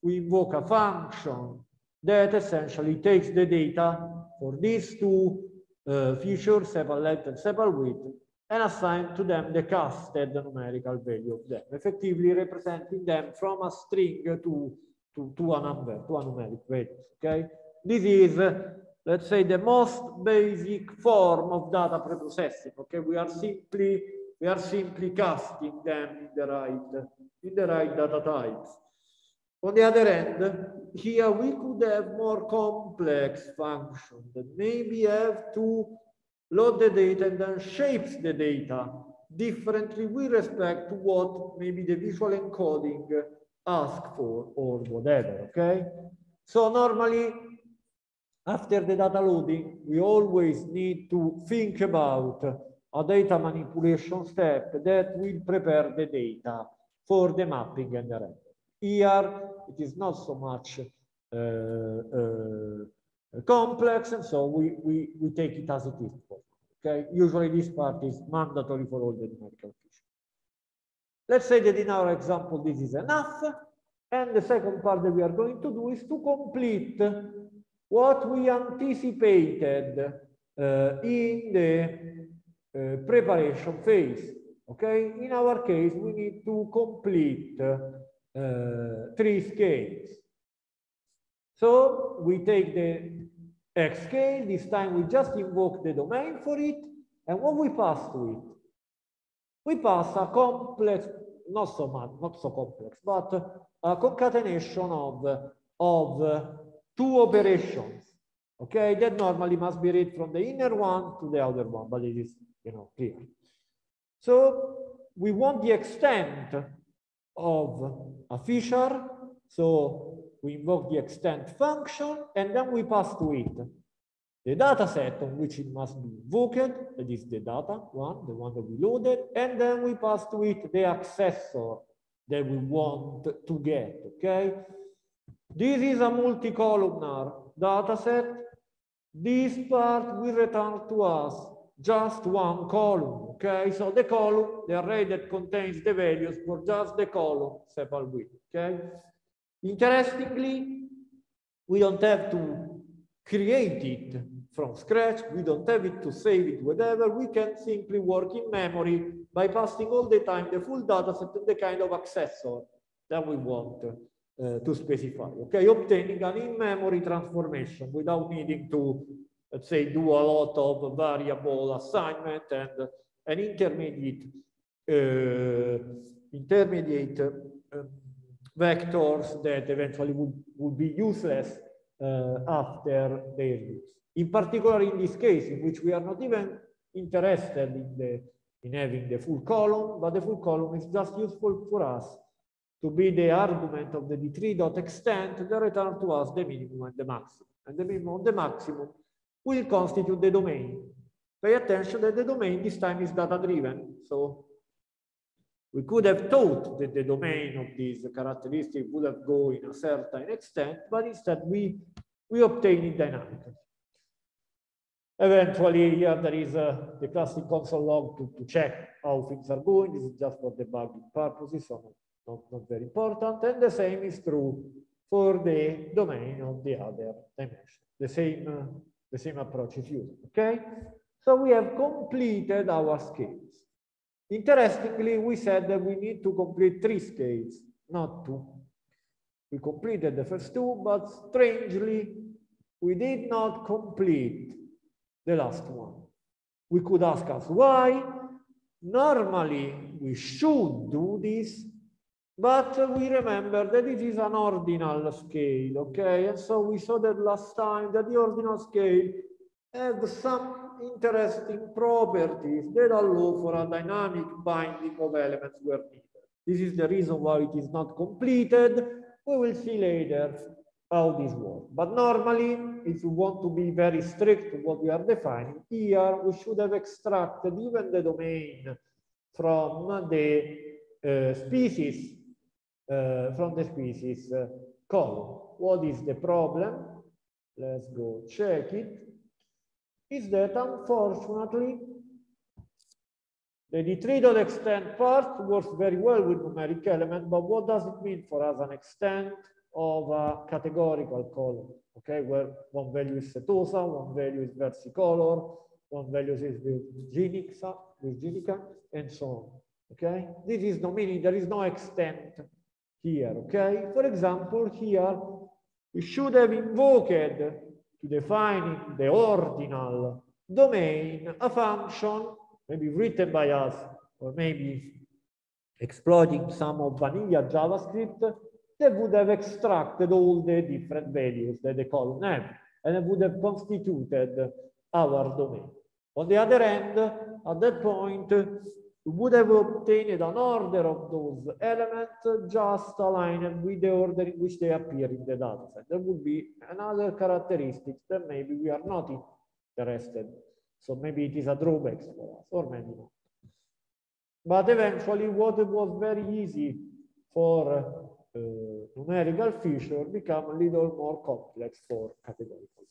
we invoke a function that essentially takes the data for these two uh, features, sepal length and sepal width, and assign to them the casted numerical value of them, effectively representing them from a string to, to, to a number, to a numeric value, okay? This is, uh, let's say, the most basic form of data preprocessing, okay? We are simply, we are simply casting them in the right, in the right data types. On the other end, here we could have more complex functions that maybe have to load the data and then shapes the data differently with respect to what maybe the visual encoding ask for or whatever, okay? So normally, after the data loading, we always need to think about a data manipulation step that will prepare the data for the mapping and the render. Here, it is not so much uh, uh, complex, and so we, we, we take it as it is. Okay, usually this part is mandatory for all the numerical features. Let's say that in our example, this is enough. And the second part that we are going to do is to complete what we anticipated uh, in the uh, preparation phase. Okay, in our case, we need to complete uh, three scales. So we take the X scale, this time we just invoke the domain for it, and what we pass to it? We pass a complex, not so much, not so complex, but a concatenation of, of two operations, okay, that normally must be read from the inner one to the outer one, but it is, you know, clear. So we want the extent of a feature. So we invoke the extent function and then we pass to it the data set on which it must be invoked, that is the data one, the one that we loaded, and then we pass to it the accessor that we want to get, okay? This is a multi-columnar data set. This part will return to us just one column, okay? So the column, the array that contains the values for just the column sepal width, okay? Interestingly, we don't have to create it from scratch. We don't have it to save it, whatever. We can simply work in memory by passing all the time the full data set and the kind of accessor that we want uh, to specify, okay? Obtaining an in-memory transformation without needing to let's say, do a lot of variable assignment and an intermediate uh, intermediate uh, vectors that eventually would, would be useless uh, after their use. In particular, in this case, in which we are not even interested in the in having the full column, but the full column is just useful for us to be the argument of the d3 dot extent that return to us the minimum and the maximum. And the minimum and the maximum will constitute the domain. Pay attention that the domain this time is data driven. So we could have thought that the domain of this characteristic would have go in a certain extent, but instead we, we obtain it dynamically. Eventually, here there is uh, the classic console log to, to check how things are going. This is just for debugging purposes, so not, not very important. And the same is true for the domain of the other dimension. The same uh, the same approach is used, okay? So we have completed our scales. Interestingly, we said that we need to complete three scales, not two. We completed the first two, but strangely, we did not complete the last one. We could ask us why. Normally, we should do this, but we remember that it is an ordinal scale, okay? And so we saw that last time that the ordinal scale has some interesting properties that allow for a dynamic binding of elements where needed. This is the reason why it is not completed. We will see later how this works. But normally, if we want to be very strict with what we are defining, here we should have extracted even the domain from the uh, species from the species uh, column. What is the problem? let's go check it, is that unfortunately the d3.extent part works very well with numeric element, but what does it mean for us an extent of a categorical column? Okay, where one value is setosa, one value is versicolor, one value is Virginica, Virginica, and so on. Okay, this is no meaning, there is no extent here. Okay, for example, here we should have invoked to define the ordinal domain a function, maybe written by us, or maybe exploiting some of vanilla JavaScript that would have extracted all the different values that the column have, and it would have constituted our domain. On the other end, at that point, would have obtained an order of those elements just aligned with the order in which they appear in the dataset. There would be another characteristic that maybe we are not interested. So maybe it is a drawback for us, or maybe not. But eventually, what was very easy for uh, numerical feature become a little more complex for categorical.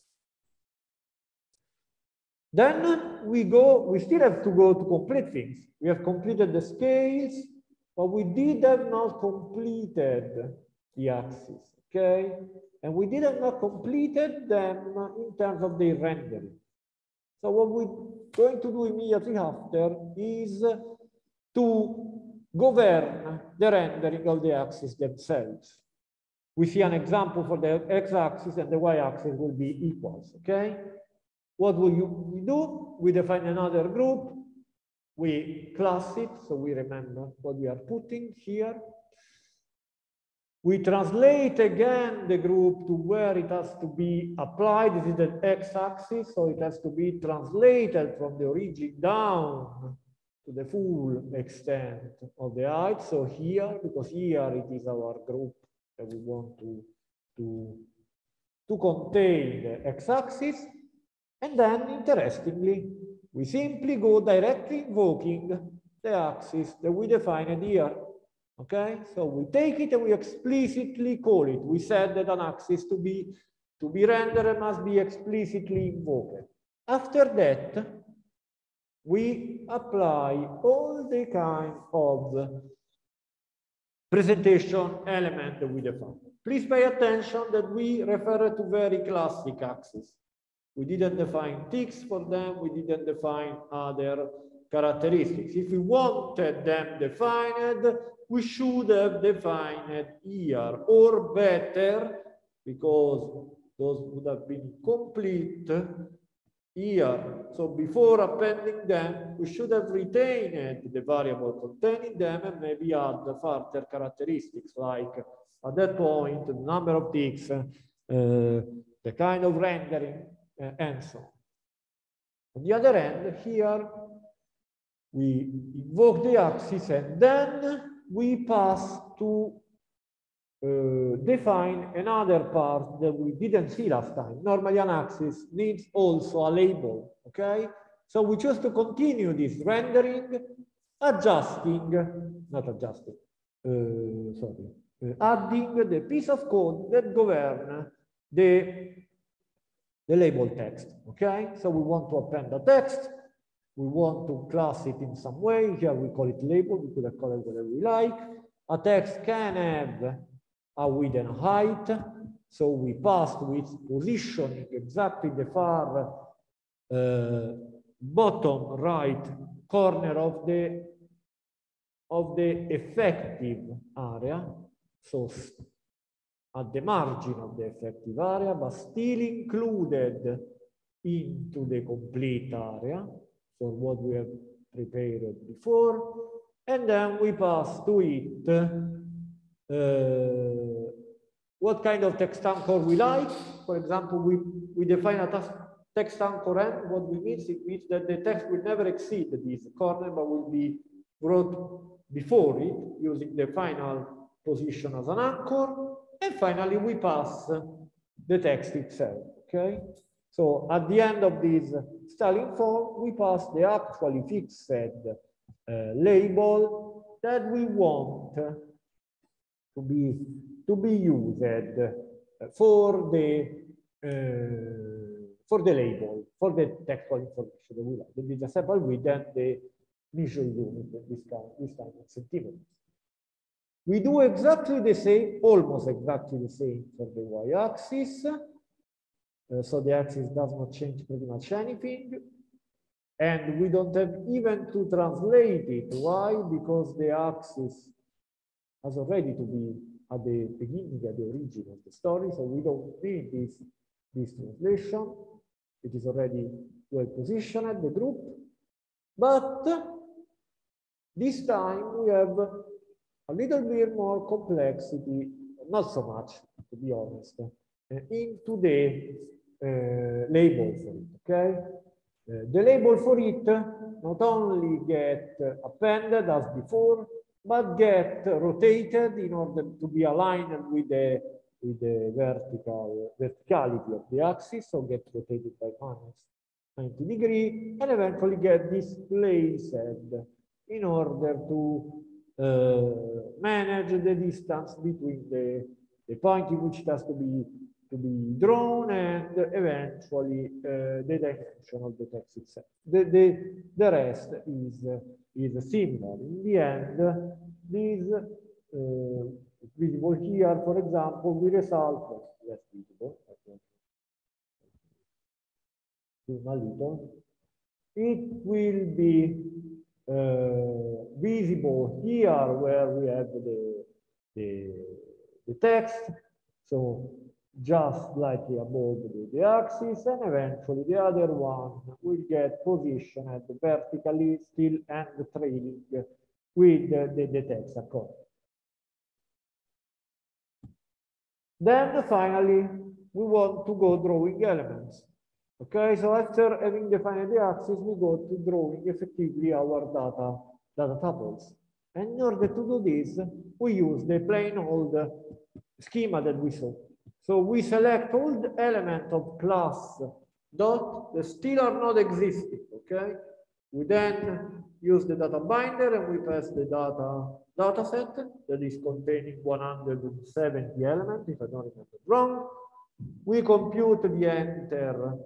Then we go, we still have to go to complete things. We have completed the scales, but we did have not completed the axis, okay? And we did have not completed them in terms of the rendering. So what we're going to do immediately after is to govern the rendering of the axes themselves. We see an example for the x-axis and the y-axis will be equals, okay? What will you do? We define another group, we class it, so we remember what we are putting here. We translate again the group to where it has to be applied. This is the x-axis, so it has to be translated from the origin down to the full extent of the height. So here, because here it is our group that we want to, to, to contain the x-axis. And then, interestingly, we simply go directly invoking the axis that we defined here. Okay, so we take it and we explicitly call it. We said that an axis to be to be rendered must be explicitly invoked. After that, we apply all the kind of presentation element that we define. Please pay attention that we refer to very classic axes. We didn't define ticks for them. We didn't define other characteristics. If we wanted them defined, we should have defined here or better, because those would have been complete here. So before appending them, we should have retained the variable containing them and maybe add further characteristics like at that point, the number of ticks, uh, the kind of rendering, and so on. On the other end, here we invoke the axis and then we pass to uh, define another part that we didn't see last time. Normally an axis needs also a label, okay? So we choose to continue this rendering, adjusting, not adjusting, uh, sorry, uh, adding the piece of code that govern the the label text, okay? So we want to append a text, we want to class it in some way, here we call it label, we could called it whatever we like. A text can have a width and height, so we passed with positioning exactly the far uh, bottom right corner of the of the effective area, so at the margin of the effective area, but still included into the complete area for what we have prepared before. And then we pass to it uh, what kind of text anchor we like. For example, we, we define a text anchor and what we mean, it means that the text will never exceed this corner, but will be brought before it using the final position as an anchor. And finally, we pass the text itself, okay? So at the end of this styling form, we pass the actually fixed uh, label that we want to be, to be used for the uh, for the label, for the textual information that we like. The data with and the visual unit, this kind, this kind of centimeters. We do exactly the same, almost exactly the same for the y-axis. Uh, so the axis does not change pretty much anything. And we don't have even to translate it. Why? Because the axis has already to be at the beginning, at the origin of the story. So we don't need this, this translation. It is already well positioned, at the group. But this time we have a little bit more complexity, not so much, to be honest, uh, into the uh, label for it, okay? Uh, the label for it not only get appended as before, but get rotated in order to be aligned with the with the vertical verticality of the axis, so get rotated by minus 90 degree, and eventually get displaced in order to manage the distance between the, the point in which it has to be to be drawn and eventually uh, the dimension of the text itself. The, the, the rest is, is similar. In the end, this uh, visible here, for example, we result, less visible, a little, it will be uh, Uh, visible here where we have the, the, the text. So just slightly above the, the axis and eventually the other one will get positioned vertically still and trailing with the, the, the text accordingly. Then finally, we want to go drawing elements. Okay, so after having defined the axis, we go to drawing effectively our data, data tuples. And in order to do this, we use the plain old schema that we saw. So we select all the elements of class dot that still are not existing, okay? We then use the data binder and we pass the data data set that is containing 170 elements, if I don't remember wrong. We compute the enter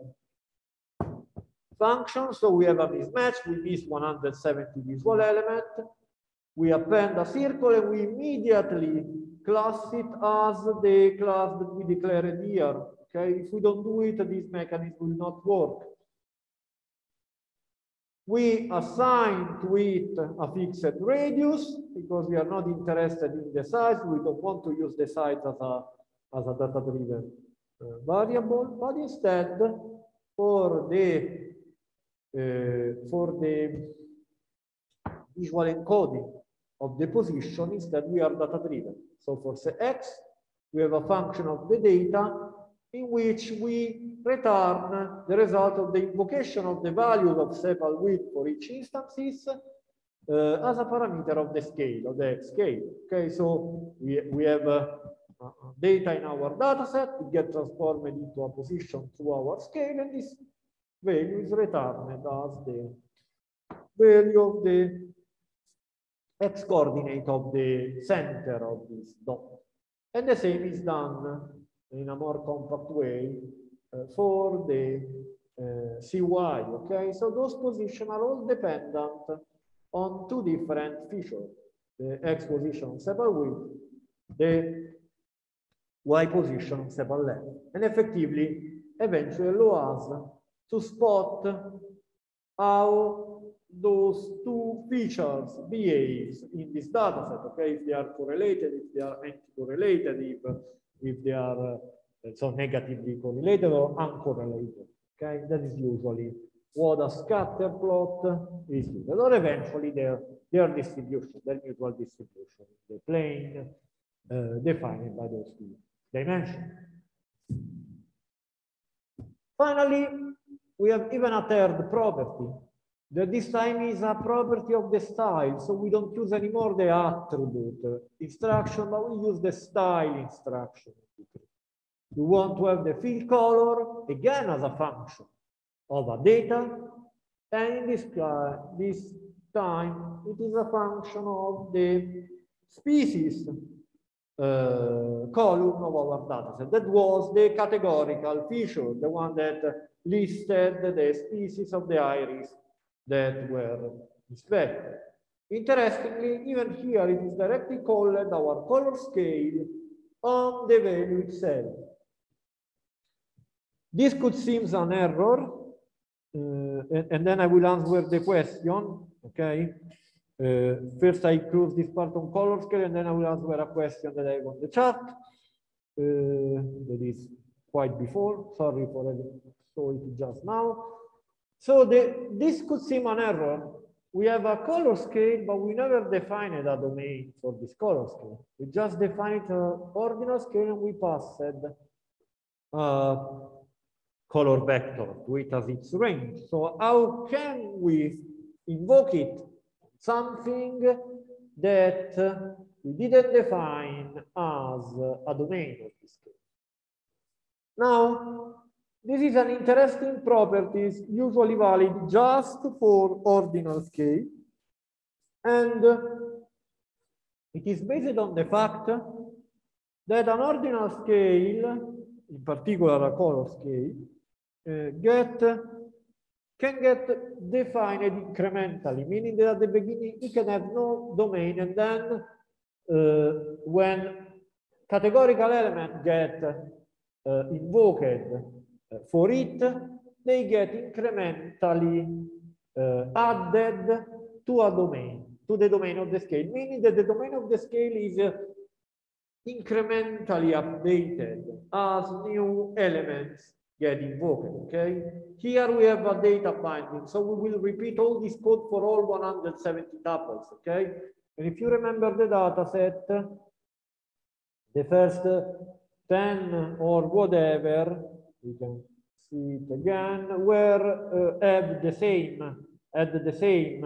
function, so we have a mismatch, we miss 170 visual element. We append a circle and we immediately class it as the class that we declared here. Okay, if we don't do it, this mechanism will not work we assign to it a fixed radius because we are not interested in the size. We don't want to use the size as a, as a data-driven uh, variable, but instead for the for the visual encoding of the position, instead we are data-driven. So for say x, we have a function of the data in which we return the result of the invocation of the values of sepal width for each instances uh, as a parameter of the scale, of the X scale. Okay, so we, we have uh, data in our data set, it gets transformed into a position through our scale, and this value is returned as the value of the X coordinate of the center of this dot. And the same is done in a more compact way uh, for the uh, CY, okay? So those positions are all dependent on two different features, the X position on sepal width, the Y position on sepal length. And effectively, eventually allow us to spot how those two features behaves in this data set, okay? If they are correlated, if they are anti-correlated, if, if they are uh, so negatively correlated or uncorrelated. Okay, that is usually what a scatter plot is used, or eventually their their distribution, their mutual distribution, the plane uh, defined by those two dimensions. Finally, we have even a third property that this time is a property of the style. So we don't use anymore the attribute instruction, but we use the style instruction. We want to have the fill color again as a function of a data. And in this, uh, this time, it is a function of the species uh, column of our dataset. That was the categorical feature, the one that listed the species of the iris that were inspected. Interestingly, even here it is directly called our color scale on the value itself. This could seem an error, uh, and, and, then I will answer the question, okay? Uh, first I close this part on color scale, and then I will answer a question that I have on the chat. Uh, that is quite before, sorry for saw it just now. So the, this could seem an error. We have a color scale, but we never defined a domain for this color scale. We just defined an ordinal scale and we passed uh, color vector to it as its range. So how can we invoke it? Something that we didn't define as a domain of this case. Now, this is an interesting property, usually valid just for ordinal scale. And it is based on the fact that an ordinal scale, in particular a color scale, uh, get can get defined incrementally, meaning that at the beginning it can have no domain, and then uh, when categorical element get uh, invoked for it, they get incrementally uh, added to a domain, to the domain of the scale, meaning that the domain of the scale is incrementally updated as new elements get invoked, okay? Here we have a data binding, so we will repeat all this code for all 170 tuples, okay? And if you remember the data set, the first 10 or whatever, we can see it again, were uh, have the same, had the same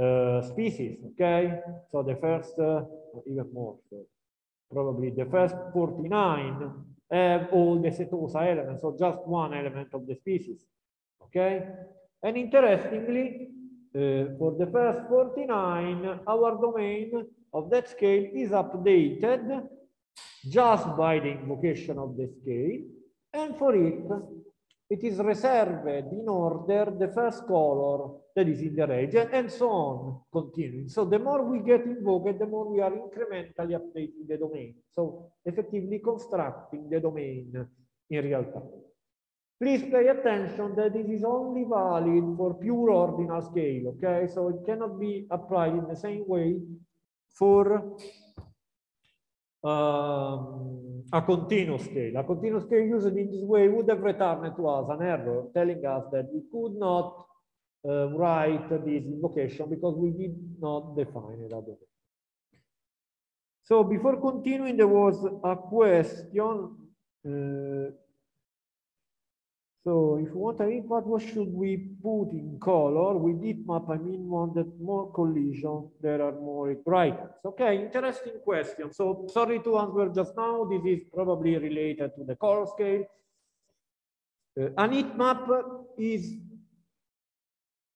uh, species, okay? So the first, uh, even more, so probably the first 49 have all the setosa elements, so just one element of the species. Okay? And interestingly, uh, for the first 49, our domain of that scale is updated just by the invocation of the scale. And for it, it is reserved in order the first color that is in the region and so on continuing. So the more we get invoked, the more we are incrementally updating the domain. So effectively constructing the domain in real time. Please pay attention that this is only valid for pure ordinal scale, okay? So it cannot be applied in the same way for um, a continuous scale. A continuous scale used in this way would have returned to us an error telling us that we could not uh, write this invocation because we did not define it. So before continuing, there was a question. Uh, so if we want a input, what should we put in color? With map, I mean one that more collision, there are more brightness. Okay, interesting question. So sorry to answer just now. This is probably related to the color scale. Uh, an heat map is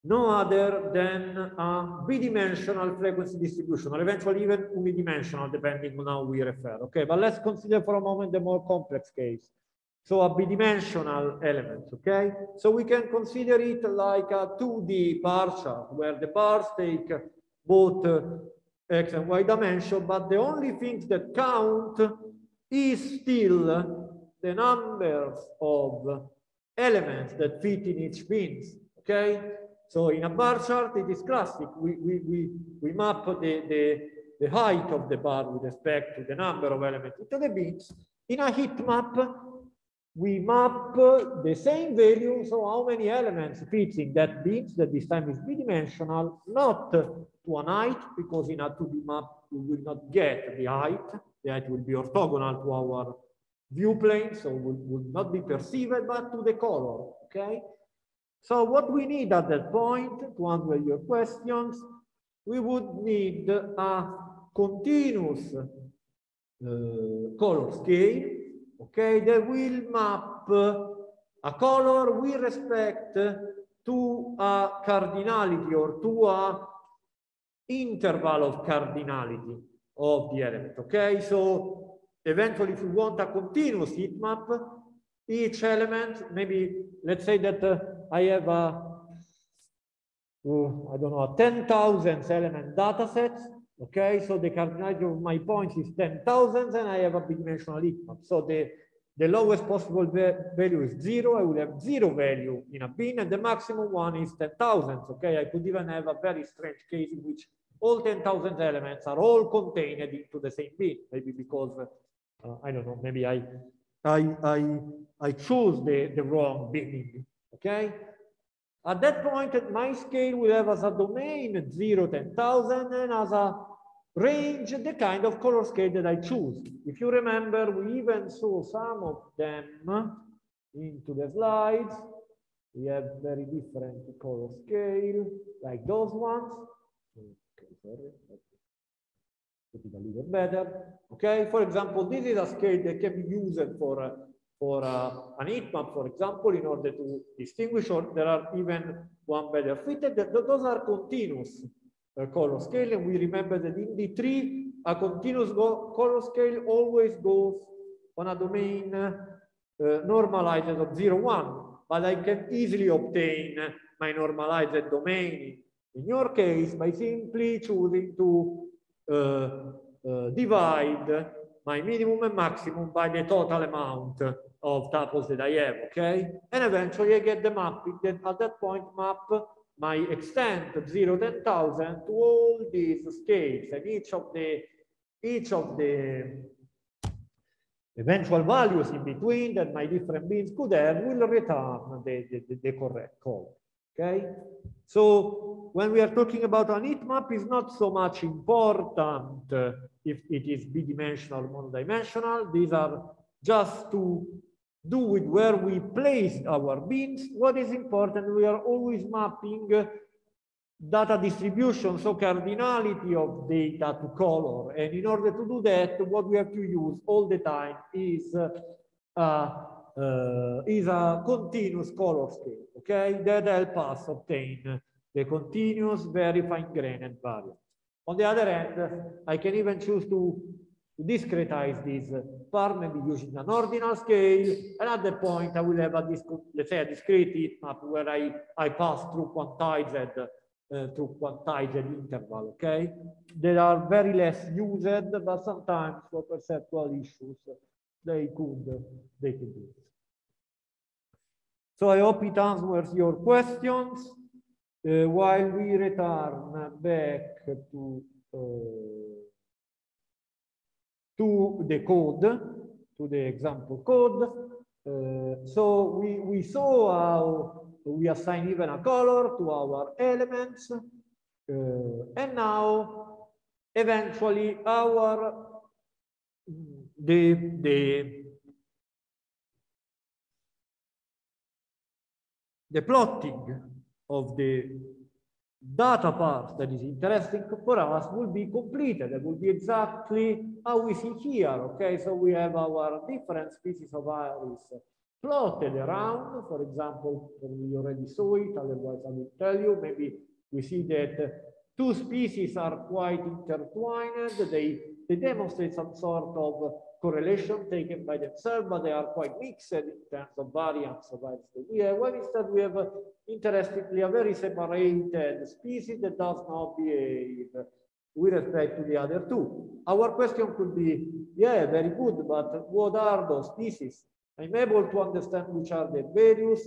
no other than a bidimensional frequency distribution, or eventually even unidimensional, depending on how we refer. Okay, but let's consider for a moment the more complex case. So a bidimensional element, okay? So we can consider it like a 2D bar chart where the bars take both uh, x and y dimension, but the only things that count is still the numbers of elements that fit in each bins, okay? So in a bar chart, it is classic. We, we, we, we map the, the, the height of the bar with respect to the number of elements into the bins. In a heat map, we map the same value, so how many elements fits in that bins, that this time is bidimensional, not to an height, because in a 2D map, we will not get the height. The height will be orthogonal to our view plane, so will, will not be perceived, but to the color, okay? So what we need at that point, to answer your questions, we would need a continuous uh, color scale okay, that will map a color with respect to a cardinality or to a interval of cardinality. of the element, okay? So eventually if we want a continuous heat map, each element, maybe let's say that uh, I have a, uh, I don't know, a 10,000 element data set, okay? So the cardinality of my points is 10,000 and I have a bidimensional heat map. So the, the lowest possible value is zero. I will have zero value in a bin and the maximum one is 10,000, okay? I could even have a very strange case in which all 10,000 elements are all contained into the same bin, maybe because, uh, I don't know, maybe I, I, I, I chose the, the wrong bin, okay? At that point, at my scale we have as a domain 0, 10,000 and as a range the kind of color scale that I choose. If you remember, we even saw some of them into the slides. We have very different color scale, like those ones. Okay, sorry. Put it a little better. Okay, for example, this is a scale that can be used for uh, for uh, an heat map, for example, in order to distinguish, or there are even one better fitted. Those are continuous uh, color scale, and we remember that in D3, a continuous color scale always goes on a domain uh, normalized of 0, 1, but I can easily obtain my normalized domain in your case by simply choosing to uh, uh, divide my minimum and maximum by the total amount of tuples that I have, okay? And eventually I get the mapping that at that point map my extent 0 10,000 to all these scales and each of the each of the eventual values in between that my different bins could have will return the, the, the correct color. Okay, so when we are talking about an heat map, it's not so much important if it is bidimensional or monodimensional. These are just to do with where we place our bins. What is important, we are always mapping data distribution, so cardinality of data to color. And in order to do that, what we have to use all the time is, uh, uh, is a continuous color scale, okay? That help us obtain the continuous very fine-grained value. On the other hand, I can even choose to discretize this part, maybe using an ordinal scale. And at that point, I will have a, let's say, a discrete heat map where I, I pass through quantized, uh, through quantized interval, okay? They are very less used, but sometimes for perceptual issues, they could, they could do. So I hope it answers your questions. Uh, while we return back to uh, to the code, to the example code. Uh, so we, we saw how we assign even a color to our elements. And now, eventually, our the, the, the plotting of the data part that is interesting for us will be completed. It will be exactly how we see here. Okay, so we have our different species of iris plotted around. For example, we already saw it, otherwise I will tell you. Maybe we see that two species are quite intertwined. They, they demonstrate some sort of correlation taken by themselves, but they are quite mixed in terms of variance of iris that we have. Instead we have interestingly, a very separated species that does not behave with respect to the other two. Our question could be, yeah, very good, but what are those species? I'm able to understand which are the values,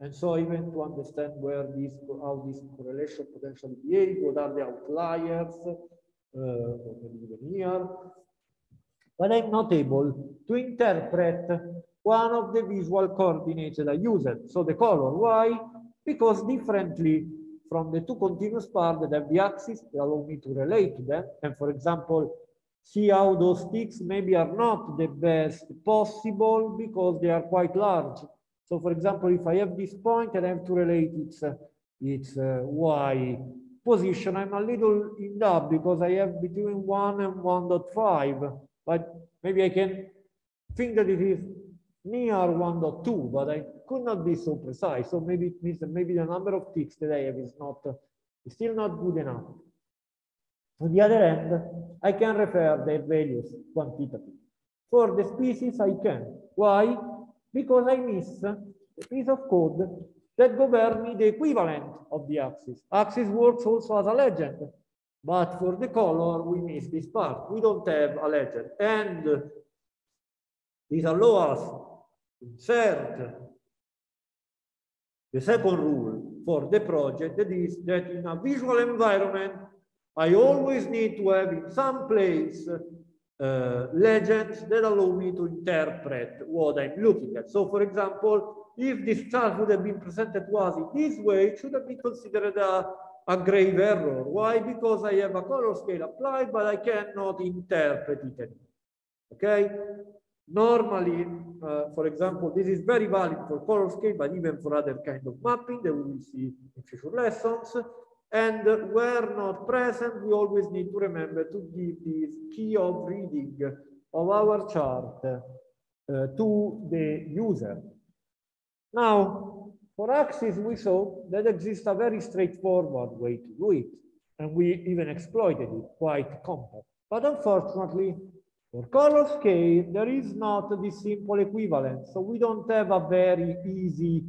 and so even to understand where these, how this correlation potentially behave, what are the outliers, uh, here. But I'm not able to interpret one of the visual coordinates I used. So the color, why? because differently from the two continuous parts that have the axis that allow me to relate to them, and for example, see how those ticks maybe are not the best possible because they are quite large. So for example, if I have this point and I have to relate its, its uh, y position, I'm a little in doubt because I have between 1 and 1.5, but maybe I can think that it is near 1.2, but I could not be so precise. So maybe it means that maybe the number of ticks that I have is not, is still not good enough. On the other hand, I can refer their values quantitatively. For the species, I can. Why? Because I miss a piece of code that governs me the equivalent of the axis. Axis works also as a legend, but for the color, we miss this part. We don't have a legend. And this allows us to insert the second rule for the project that is that in a visual environment, I always need to have in some place uh, legends that allow me to interpret what I'm looking at. So for example, if this chart would have been presented to us in this way, it should have been considered a, a grave error. Why? Because I have a color scale applied, but I cannot interpret it anymore. Okay? Normally, uh, for example, this is very valid for color scale, but even for other kind of mapping that we will see in future lessons. And where not present, we always need to remember to give this key of reading of our chart uh, to the user. Now, for axis, we saw that exists a very straightforward way to do it, and we even exploited it quite compact. But unfortunately, for color scale, there is not this simple equivalent. So we don't have a very easy,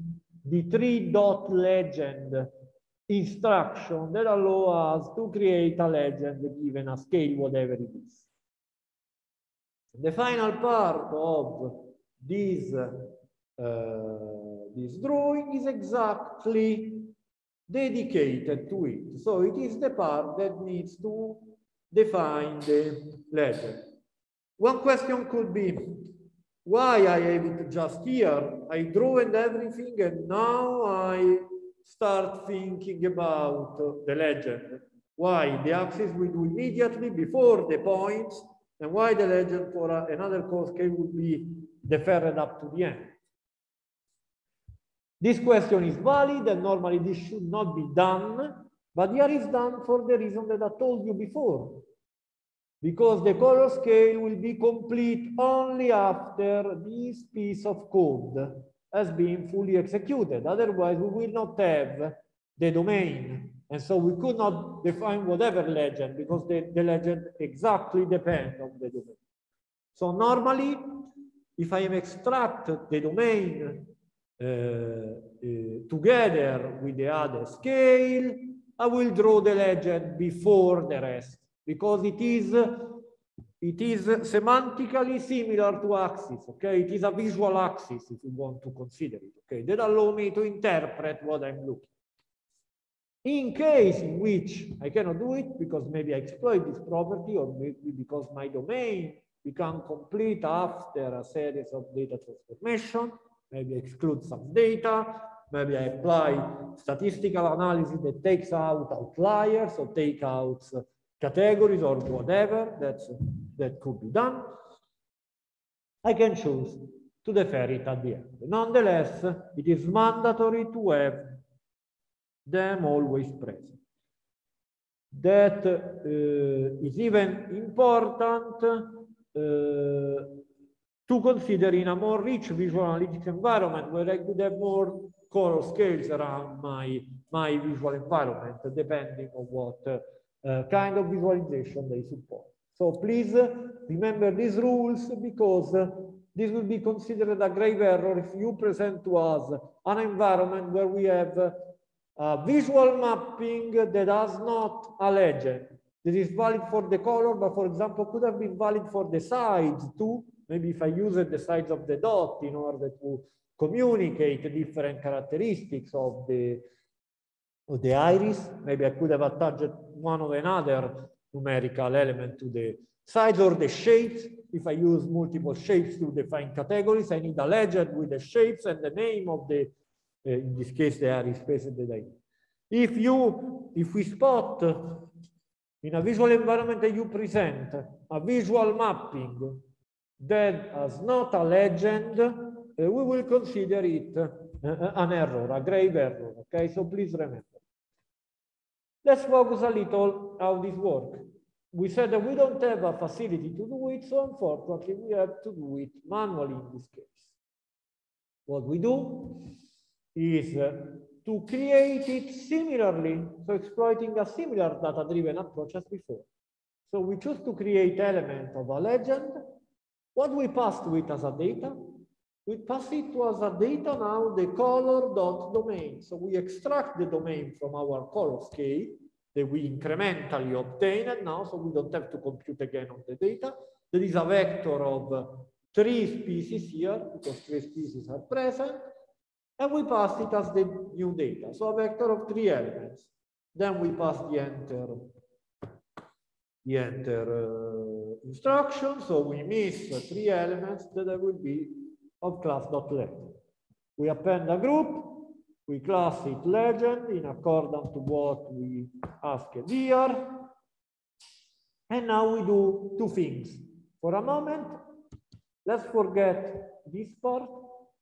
D3 dot legend instruction that allow us to create a legend given a scale, whatever it is. The final part of this, uh, this drawing is exactly dedicated to it. So it is the part that needs to define the legend. One question could be, why I have it just here? I draw and everything, and now I start thinking about the legend. Why the axis we do immediately before the points, and why the legend for another course scale would be deferred up to the end. This question is valid, and normally this should not be done, but here is done for the reason that I told you before. Because the color scale will be complete only after this piece of code has been fully executed. Otherwise, we will not have the domain. And so we could not define whatever legend because the, the legend exactly depends on the domain. So normally, if I extract the domain Uh, uh, together with the other scale, I will draw the legend before the rest because it is it is semantically similar to axis, okay? It is a visual axis if you want to consider it, okay? That allow me to interpret what I'm looking. In case in which I cannot do it because maybe I exploit this property or maybe because my domain become complete after a series of data transformation, maybe exclude some data, maybe I apply statistical analysis that takes out outliers or take out categories or whatever that's, that could be done, I can choose to defer it at the end. Nonetheless, it is mandatory to have them always present. That uh, is even important uh, to consider in a more rich visual analytics environment where I could have more color scales around my, my visual environment, depending on what uh, kind of visualization they support. So please remember these rules because this will be considered a grave error if you present to us an environment where we have a visual mapping that has not a legend. This is valid for the color, but for example, could have been valid for the sides too. Maybe if I use the sides of the dot in order to communicate different characteristics of the of the iris. Maybe I could have attached one or another numerical element to the size or the shapes. If I use multiple shapes to define categories, I need a legend with the shapes and the name of the, uh, in this case, the iris space If you, if we spot in a visual environment that you present a visual mapping that has not a legend, uh, we will consider it uh, an error, a grave error. Okay, so please remember. Let's focus a little how this works. We said that we don't have a facility to do it, so unfortunately we have to do it manually in this case. What we do is uh, to create it similarly, so exploiting a similar data-driven approach as before. So we choose to create element of a legend. What we pass to it as a data? We pass it to as a data now the color dot domain. So we extract the domain from our color scale that we incrementally obtained and now, so we don't have to compute again on the data. There is a vector of three species here, because three species are present, and we pass it as the new data. So a vector of three elements. Then we pass the enter, enter uh, instruction. So we miss three elements that will be of class.let. We append a group, we class it legend in accordance to what we asked here. And now we do two things. For a moment, let's forget this part.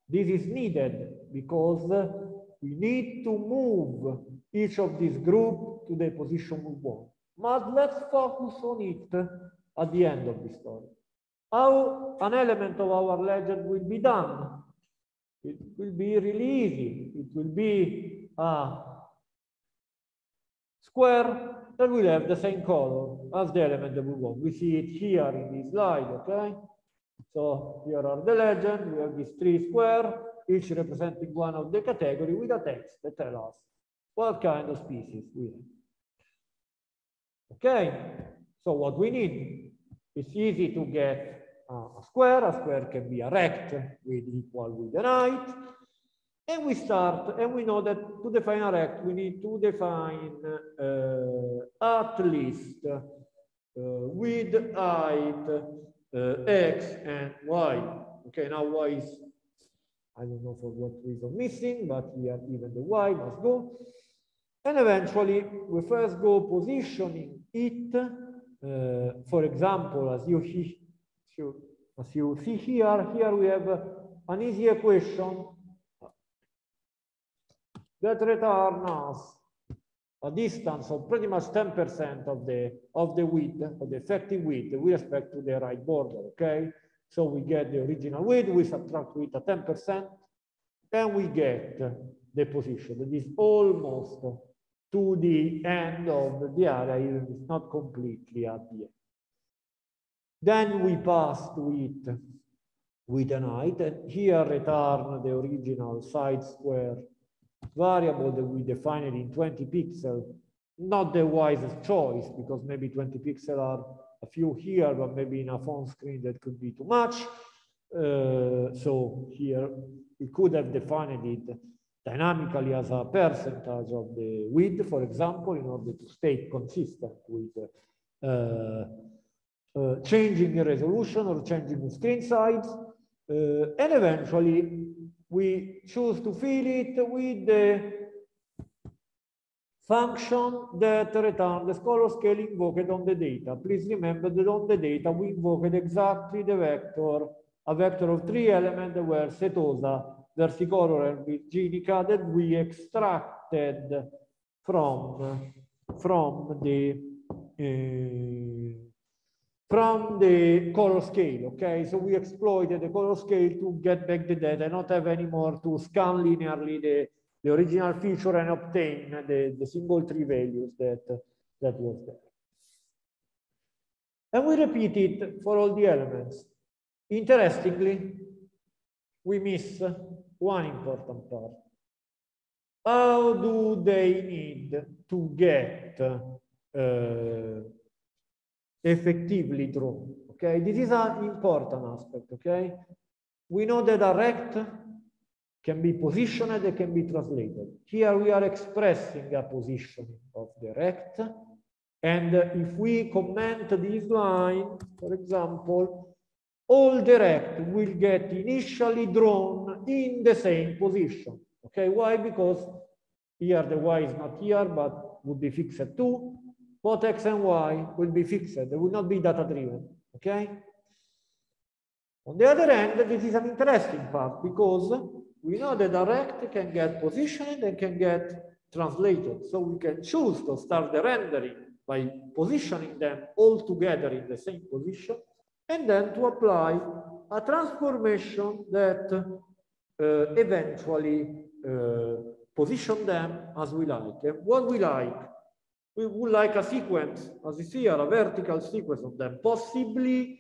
This is needed because we need to move each of these group to the position we want. But let's focus on it at the end of the story. How an element of our legend will be done? It will be really easy. It will be a square that will have the same color as the element that we want. We see it here in this slide, okay? So here are the legend. We have these three squares, each representing one of the category with a text that tell us what kind of species we have. Okay, so what we need, it's easy to get a square. A square can be a rect with equal with an height. And we start, and we know that to define a rect, we need to define uh, at least uh, width, height, uh, x and y. Okay, now y is, I don't know for what reason missing, but we here even the y must go. And eventually, we first go positioning it, uh, for example, as you, as you see here, here we have an easy equation that returns a distance of pretty much 10% of the of the width, of the effective width with respect to the right border, okay? So we get the original width, we subtract width at 10%, and we get the position that is almost to the end of the area, even if not completely at the end. Then we pass to it with an and here return the original side square variable that we defined in 20 pixels, not the wisest choice because maybe 20 pixels are a few here, but maybe in a phone screen that could be too much. Uh, so here we could have defined it dynamically as a percentage of the width, for example, in order to stay consistent with uh, uh, changing resolution or changing the screen size. Uh, and eventually we choose to fill it with the function that returns the color scale invoked on the data. Please remember that on the data we invoked exactly the vector, a vector of three elements were setosa, versicolor, virginica that we extracted from, from the uh, from the color scale, okay? So we exploited the color scale to get back the data, not have anymore to scan linearly the, the original feature and obtain the, the single tree values that, that was there. And we repeat it for all the elements. Interestingly, we miss one important part. How do they need to get uh, effectively drawn. Okay, this is an important aspect. Okay, we know that a rect can be positioned and can be translated. Here we are expressing a position of the rect. And if we comment this line, for example, all the rect will get initially drawn in the same position. Okay, why? Because here the y is not here, but would be fixed too both x and y will be fixed. They will not be data driven. Okay. On the other hand, this is an interesting part because we know the direct can get positioned and can get translated. So we can choose to start the rendering by positioning them all together in the same position and then to apply a transformation that eventually uh, position them as we like. And what we like we would like a sequence, as you see here, a vertical sequence of them, possibly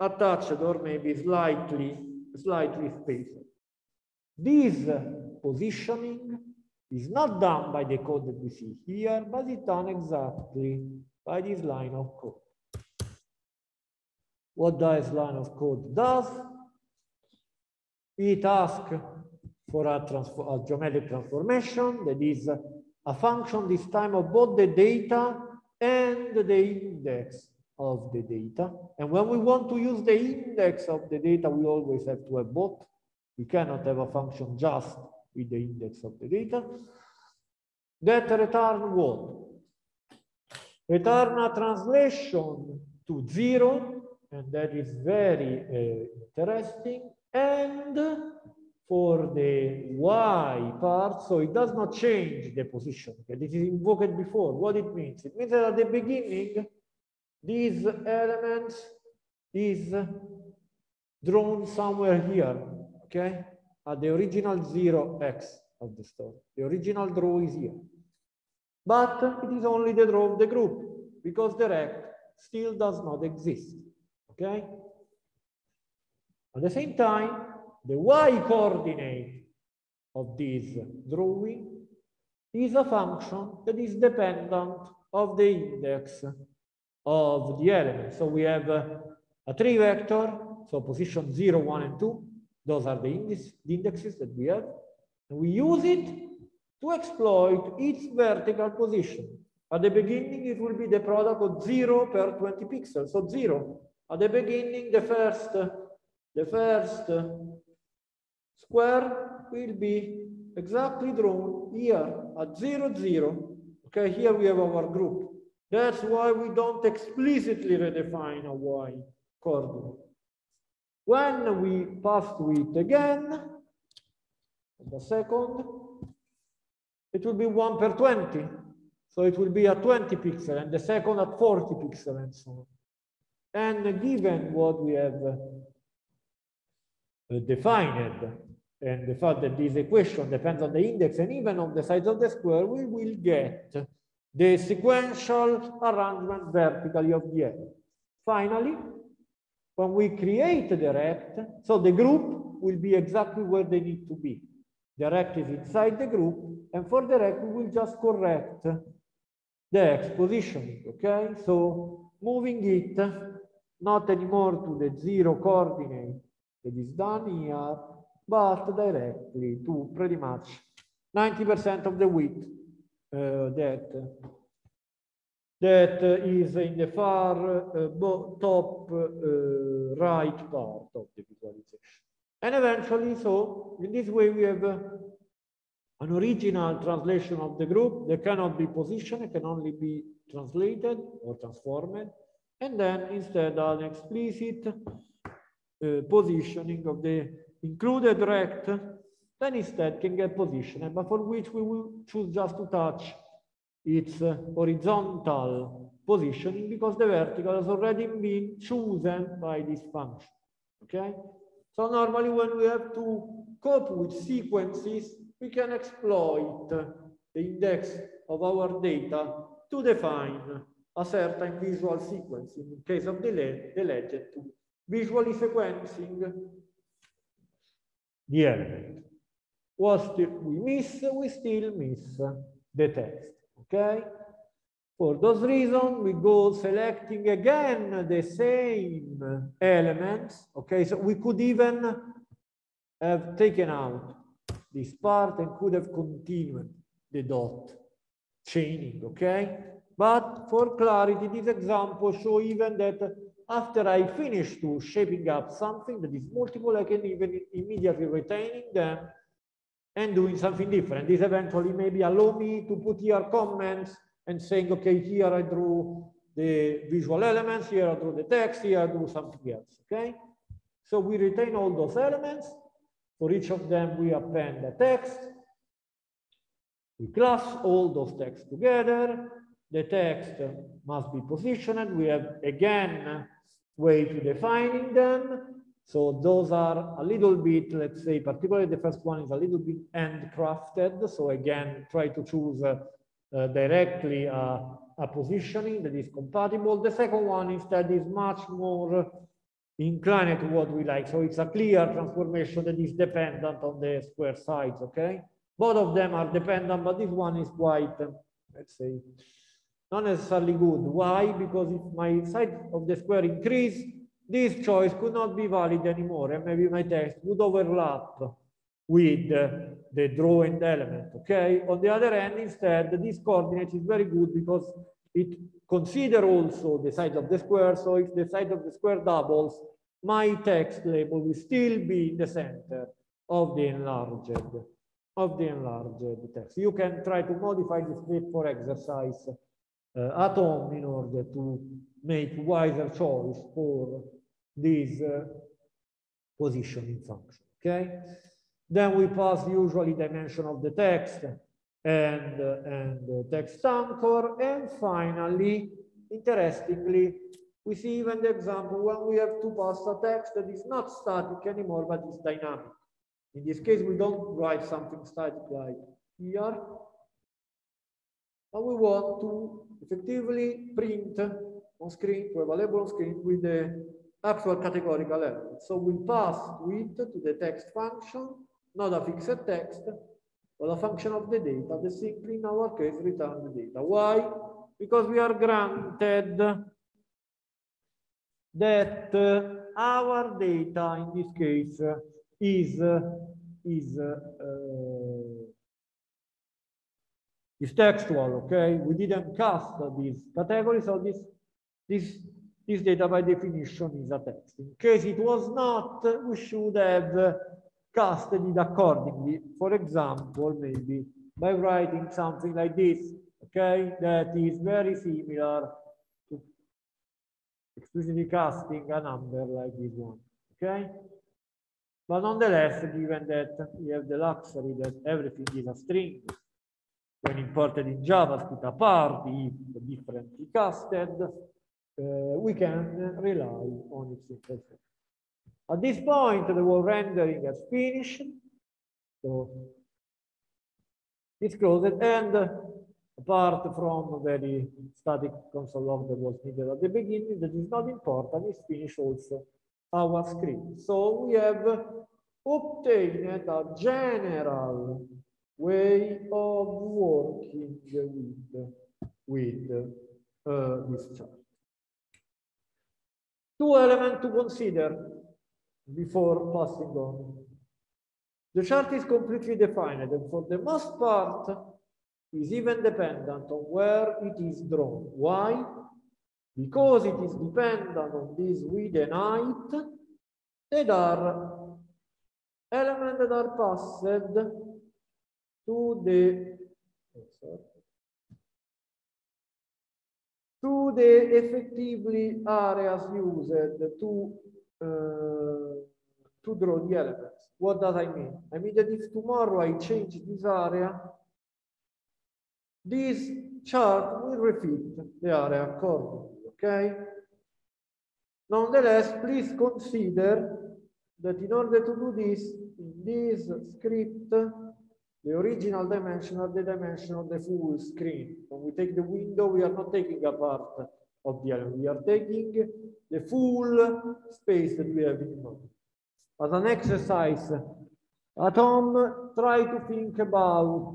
attached or maybe slightly, slightly spaced. This positioning is not done by the code that we see here, but it's done exactly by this line of code. What this line of code does, it asks for a, a geometric transformation that is a function this time of both the data and the index of the data. And when we want to use the index of the data, we always have to have both. We cannot have a function just with the index of the data. That return what? Return a translation to zero, and that is very uh, interesting. And for the y part, so it does not change the position. Okay? This is invoked before. What it means? It means that at the beginning, these elements is drawn somewhere here, okay? At the original zero x of the story. The original draw is here. But it is only the draw of the group because the rect still does not exist, okay? At the same time, the y coordinate of this drawing is a function that is dependent of the index of the element. So we have a, a three vector, so position 0, 1, and 2. Those are the, index, the indexes that we have. And we use it to exploit its vertical position. At the beginning, it will be the product of 0 per 20 pixels, so 0. At the beginning, the first, the first square will be exactly drawn here at 0, 0. Okay, here we have our group. That's why we don't explicitly redefine a y coordinate. When we pass to it again, the second, it will be 1 per 20. So it will be at 20 pixel and the second at 40 pixel and so on. And given what we have defined and the fact that this equation depends on the index and even on the size of the square, we will get the sequential arrangement vertically of the element. Finally, when we create the rect, so the group will be exactly where they need to be. The rect is inside the group, and for the rect, we will just correct the x positioning, okay? So moving it not anymore to the zero coordinate that is done here, but directly to pretty much 90% of the width uh, that that is in the far uh, top uh, right part of the visualization. And eventually, so in this way, we have an original translation of the group that cannot be positioned, it can only be translated or transformed, and then instead an explicit uh, positioning of the included rect then instead can get positioned, but for which we will choose just to touch its uh, horizontal positioning because the vertical has already been chosen by this function. Okay? So normally when we have to cope with sequences, we can exploit the index of our data to define a certain visual sequence. In case of the, le the legend, to visually sequencing the element. What we miss? We still miss the text, okay? For those reasons, we go selecting again the same elements, okay? So we could even have taken out this part and could have continued the dot chaining, okay? But for clarity, this example show even that after I finish to shaping up something that is multiple, I can even immediately retaining them and doing something different. This eventually maybe allow me to put here comments and saying, okay, here I drew the visual elements, here I drew the text, here I drew something else, okay? So we retain all those elements. For each of them, we append a text. We class all those texts together. The text must be positioned. We have, again, way to defining them. So those are a little bit, let's say, particularly the first one is a little bit handcrafted. So again, try to choose uh, uh, directly a, a positioning that is compatible. The second one instead is much more inclined to what we like. So it's a clear transformation that is dependent on the square sides, okay? Both of them are dependent, but this one is quite, let's say, not necessarily good. Why? Because if my side of the square increase, this choice could not be valid anymore, and maybe my text would overlap with the drawing element, okay? On the other hand, instead, this coordinate is very good because it consider also the side of the square. So if the side of the square doubles, my text label will still be in the center of the enlarged of the enlarged text. You can try to modify the script for exercise uh, at in order to make wiser choice for this uh, positioning function. Okay. Then we pass usually dimension of the text and, uh, and text anchor. And finally, interestingly, we see even the example when we have to pass a text that is not static anymore, but is dynamic. In this case, we don't write something static like here, but we want to effectively print on screen, to available on screen with the actual categorical element. So we pass with to the text function, not a fixed text, but a function of the data that simply in our case return the data. Why? Because we are granted that uh, our data in this case uh, is uh, is uh, is textual. Okay, we didn't cast these categories, so this this this data by definition is a text. In case it was not, we should have casted it accordingly. For example, maybe by writing something like this, okay, that is very similar to explicitly casting a number like this one, okay? But nonetheless, given that we have the luxury that everything is a string, when imported in JavaScript apart, if differently casted, uh, we can rely on its interface. At this point, the whole rendering has finished. So it's closed and apart from very static console log that was needed at the beginning, that is not important, is finished also our script. So we have obtained a general way of working with, with uh, this chart. Two elements to consider before passing on. The chart is completely defined and for the most part is even dependent on where it is drawn. Why? Because it is dependent on this width and height that are elements that are passed to the to the effectively areas used to uh, to draw the elements. What does I mean? I mean that if tomorrow I change this area, this chart will refit the area accordingly, okay? Nonetheless, please consider that in order to do this, in this script, the original dimension are the dimension of the full screen. When we take the window, we are not taking a part of the element. We are taking the full space that we have in mind. As an exercise, at home, try to think about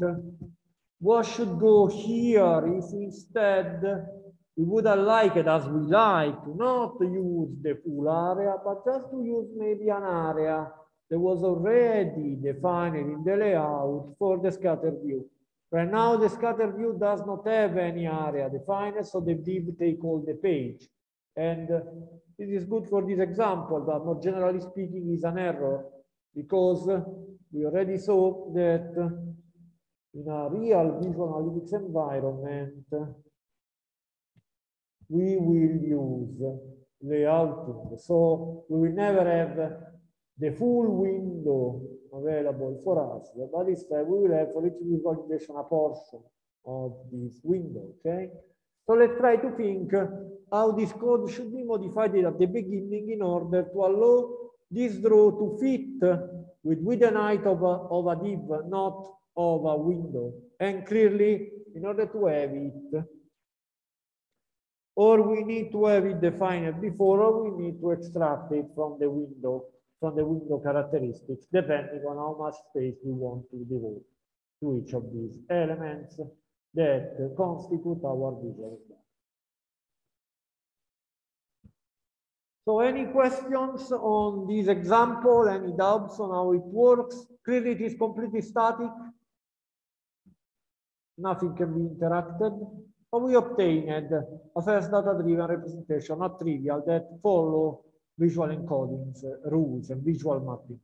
what should go here if instead we would have liked as we like to not use the full area, but just to use maybe an area that was already defined in the layout for the scatter view. Right now, the scatter view does not have any area defined, so the div take all the page. And uh, this is good for this example, but more generally speaking is an error because uh, we already saw that uh, in a real visual analytics environment, uh, we will use layouting. So we will never have the full window available for us, but instead we will have for each visualization a portion of this window, okay? So let's try to think how this code should be modified at the beginning in order to allow this draw to fit with width and height of a, of a div, not of a window. And clearly in order to have it. Or we need to have it defined before, or we need to extract it from the window, from the window characteristics, depending on how much space we want to devote to each of these elements that constitute our visual So any questions on this example, any doubts on how it works? Clearly it is completely static. Nothing can be interacted. But we obtained a first data-driven representation, not trivial, that follow visual encodings uh, rules and visual mapping.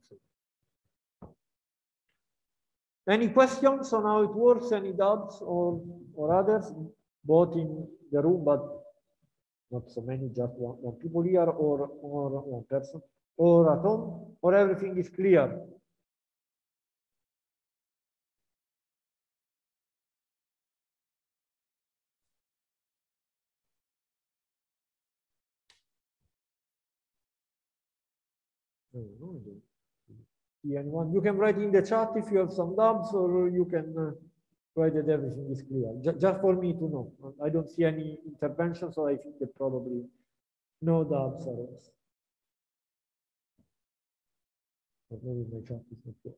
Any questions on how it works? Any doubts or, or others, both in the room, but not so many, just one, one people here or, or one person, or at home, or everything is clear? Anyone. You can write in the chat if you have some doubts, or you can uh, write that everything is clear. J just for me to know. I don't see any intervention, so I think that probably no doubts. Maybe my chat is not.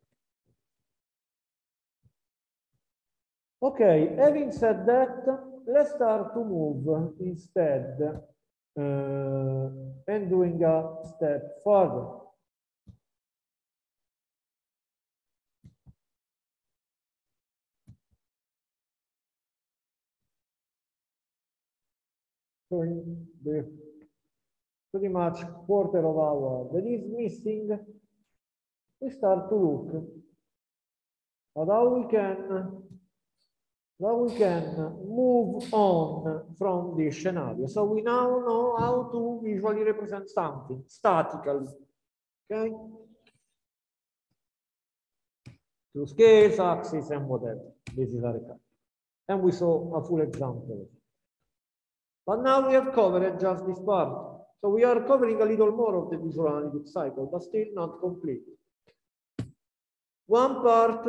Okay, having said that, let's start to move instead uh, and doing a step further. So in the pretty much quarter of hour that is missing, we start to look at how we can how we can move on from this scenario. So we now know how to visually represent something statically. Okay? To scales, axes, and whatever. This is a recap. And we saw a full example. But now we have covered just this part. So we are covering a little more of the visual analytic cycle, but still not complete. One part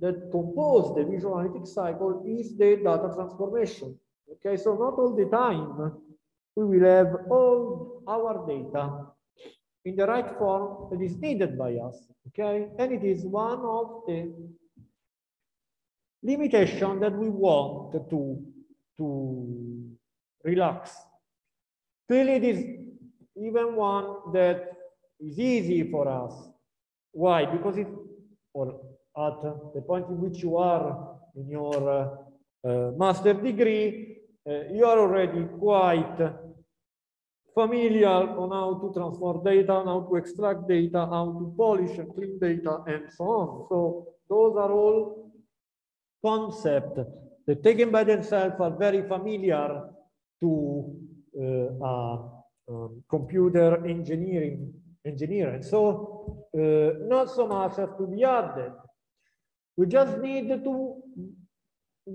that compose the visual analytic cycle is the data transformation. Okay, so not all the time we will have all our data in the right form that is needed by us. Okay, and it is one of the limitation that we want to, to relax. Clearly, it is even one that is easy for us. Why? Because it, or at the point in which you are in your uh, uh, master degree, uh, you are already quite familiar on how to transform data, how to extract data, how to polish and clean data, and so on. So those are all concepts that taken by themselves are very familiar to uh, um, computer engineering engineer. And so uh, not so much has to be added. We just need to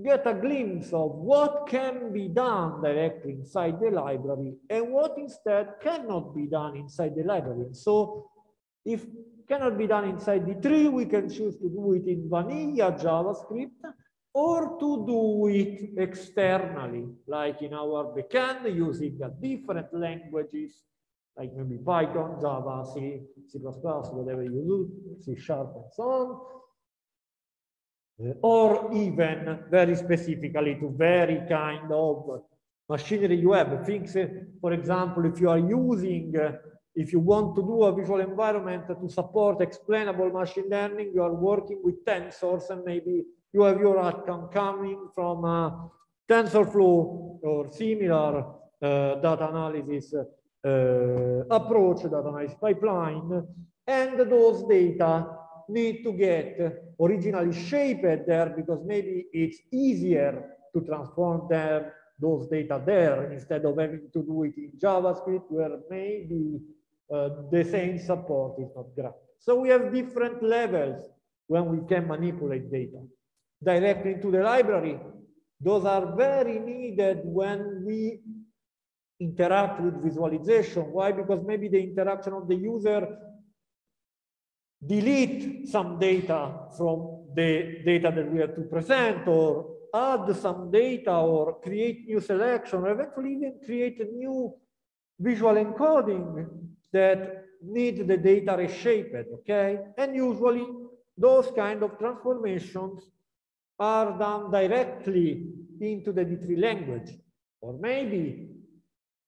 get a glimpse of what can be done directly inside the library and what instead cannot be done inside the library. So if cannot be done inside D3, we can choose to do it in vanilla JavaScript or to do it externally, like in our backend using different languages, like maybe Python, Java, C, C++, whatever you do, C Sharp and so on. Uh, or even very specifically to very kind of machinery you have. Things, for example, if you are using, uh, if you want to do a visual environment to support explainable machine learning, you are working with tensors and maybe you have your outcome coming from a TensorFlow or similar uh, data analysis uh, approach, data analysis pipeline, and those data need to get originally shaped there because maybe it's easier to transform them, those data there instead of having to do it in JavaScript where maybe uh, the same support is not granted. So we have different levels when we can manipulate data directly into the library. Those are very needed when we interact with visualization. Why? Because maybe the interaction of the user delete some data from the data that we have to present or add some data or create new selection, or eventually even create a new visual encoding that need the data reshaped, okay? And usually those kind of transformations are done directly into the D3 language. Or maybe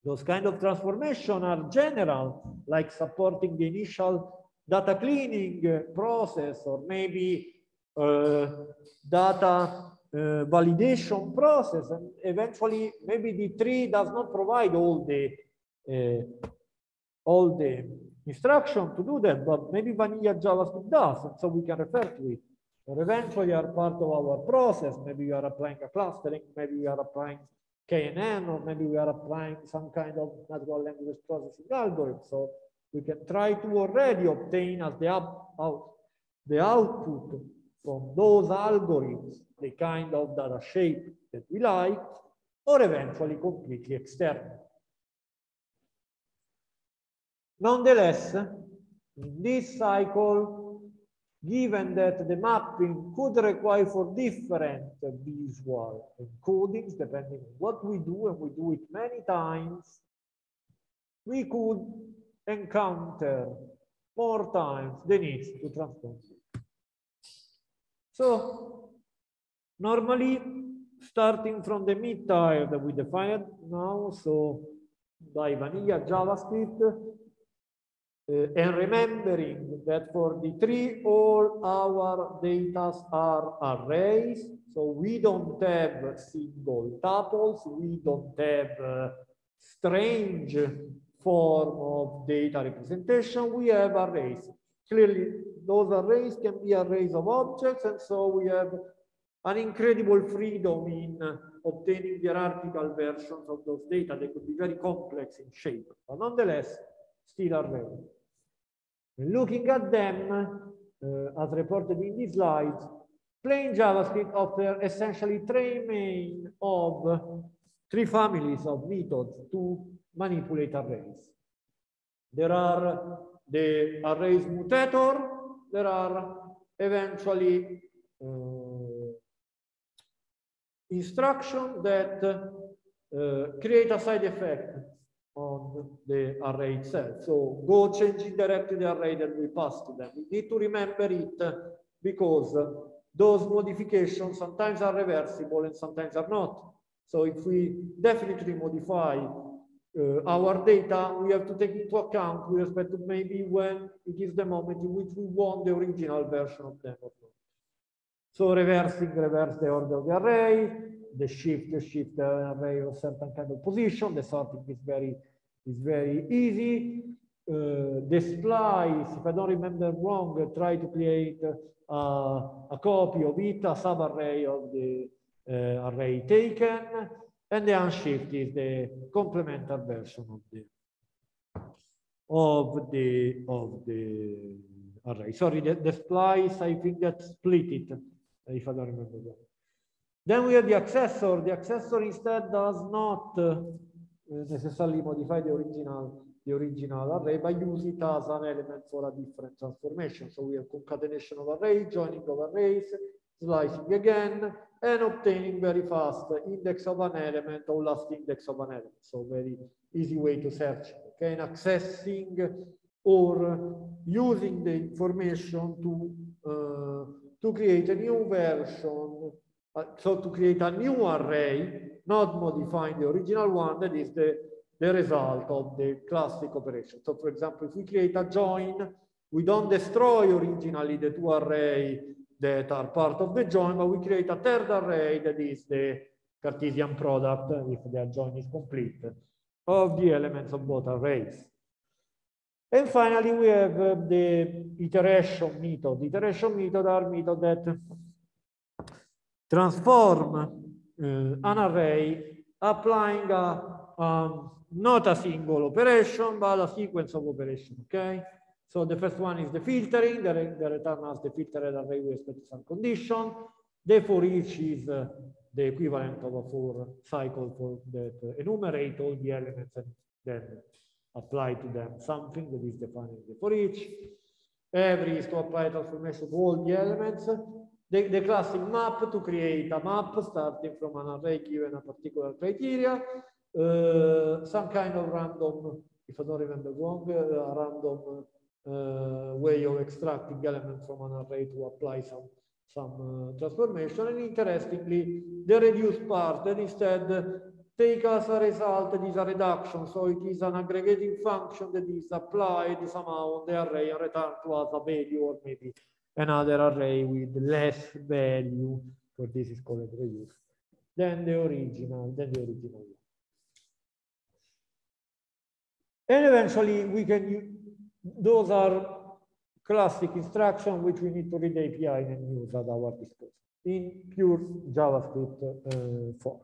those kind of transformation are general, like supporting the initial data cleaning process, or maybe uh, data uh, validation process. And eventually, maybe D3 does not provide all the uh, all the instruction to do that, but maybe vanilla JavaScript does, and so we can refer to it. Eventually are part of our process. Maybe you are applying a clustering, maybe you are applying KNN, or maybe we are applying some kind of natural language processing algorithm. So we can try to already obtain as the, out, the output from those algorithms the kind of data shape that we like, or eventually completely external. Nonetheless, in this cycle, given that the mapping could require for different visual encodings, depending on what we do, and we do it many times, we could encounter more times the need to transform. So normally, starting from the mid-tier that we defined now, so by vanilla JavaScript, and remembering that for D3, all our data are arrays. So we don't have single tuples. We don't have uh, strange form of data representation. We have arrays. Clearly, those arrays can be arrays of objects. And so we have an incredible freedom in obtaining hierarchical versions of those data. They could be very complex in shape, but nonetheless, still arrays. Looking at them, uh, as reported in these slides, plain JavaScript offers essentially three main of three families of methods to manipulate arrays. There are the arrays mutator, there are eventually uh, instructions that uh, create a side effect on the array itself. So go changing directly the array that we pass to them. We need to remember it because those modifications sometimes are reversible and sometimes are not. So if we definitely modify uh, our data, we have to take into account with respect to maybe when it is the moment in which we want the original version of them. So reversing, reverse the order of the array, the shift, the shift the array of certain kind of position. The sorting is very is very easy. Uh, the splice, if I don't remember wrong, uh, try to create uh, a copy of it, a subarray of the uh, array taken, and the unshift is the complementary version of the of the of the array. Sorry, the, the splice, I think that split it, if I don't remember well. Then we have the accessor. The accessor instead does not uh, necessarily modify the original the original array, but use it as an element for a different transformation. So we have concatenation of arrays, joining of arrays, slicing again, and obtaining very fast index of an element or last index of an element. So very easy way to search. Okay, and accessing or using the information to uh, to create a new version uh, so to create a new array, not modifying the original one, that is the, the result of the classic operation. So for example, if we create a join, we don't destroy originally the two arrays that are part of the join, but we create a third array that is the Cartesian product, if the join is complete, of the elements of both arrays. And finally, we have uh, the iteration method. The iteration method are methods that transform uh, an array applying a, um, not a single operation, but a sequence of operations, okay? So the first one is the filtering, the, the return as the filtered array with respect to some condition. The for each is uh, the equivalent of a for cycle for that uh, enumerate all the elements and then apply to them something that is defined the for each. Every is to apply transformation to all the elements the, classic map to create a map starting from an array given a particular criteria, uh, some kind of random, if I don't remember wrong, uh, random uh, way of extracting elements from an array to apply some some uh, transformation. And interestingly, the reduced part then instead take as a result this reduction. So it is an aggregating function that is applied somehow on the array and return to us a value or maybe another array with less value. So this is called reuse. Then the original, then the original one. And eventually we can use, those are classic instruction which we need to read API and use at our disposal in pure JavaScript uh, form.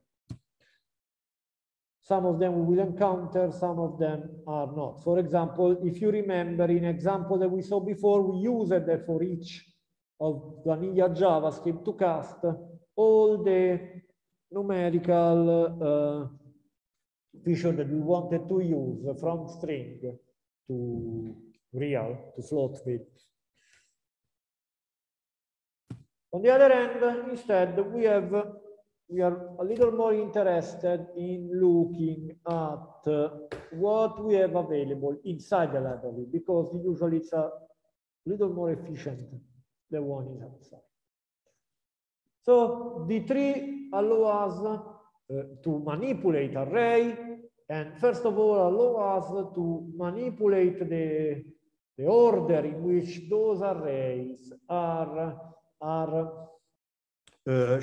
Some of them we will encounter, some of them are not. For example, if you remember in example that we saw before, we used that for each of vanilla JavaScript to cast all the numerical uh, feature that we wanted to use from string to real, to float values. On the other hand, instead, we have we are a little more interested in looking at uh, what we have available inside the library because usually it's a little more efficient than one is outside. So D3 allow us uh, to manipulate array and first of all allow us to manipulate the, the order in which those arrays are, are uh,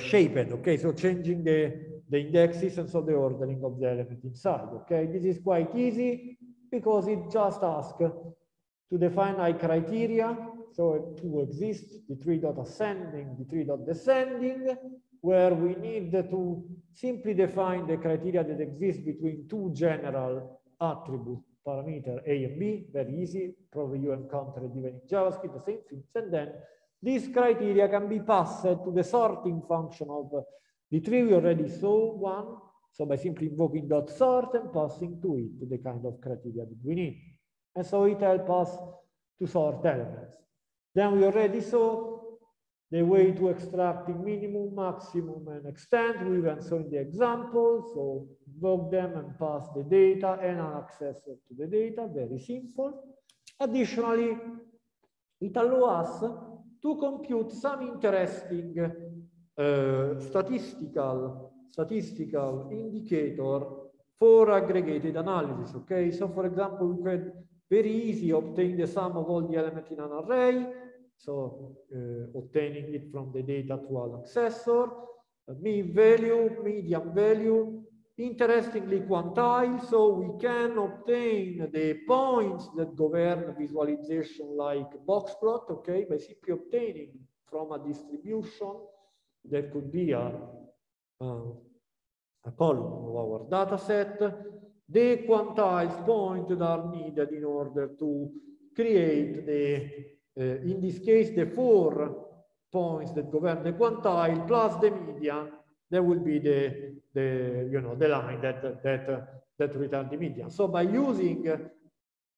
okay? So changing the, the indexes and so the ordering of the element inside, okay? This is quite easy because it just asks to define a criteria. So to exist, D3 dot ascending, D3 dot descending, where we need to simply define the criteria that exist between two general attribute parameter A and B, very easy, probably you encountered even in JavaScript, the same things, and then these criteria can be passed to the sorting function of D3. We already saw one. So by simply invoking dot sort and passing to it the kind of criteria that we need. And so it helps us to sort elements. Then we already saw the way to extracting minimum, maximum, and extent. We went so in the example. So invoke them and pass the data and an to the data. Very simple. Additionally, it allows us to compute some interesting uh, statistical statistical indicator for aggregated analysis. Okay, so for example, we could very easy obtain the sum of all the elements in an array. So uh, obtaining it from the data to an accessor, mean value, median value, interestingly quantile, so we can obtain the points that govern visualization like box plot, okay, by simply obtaining from a distribution that could be a, uh, a column of our data set, the quantiles point that are needed in order to create the, uh, in this case, the four points that govern the quantile plus the median there will be the, the you know, the line that, that, that return the median. So by using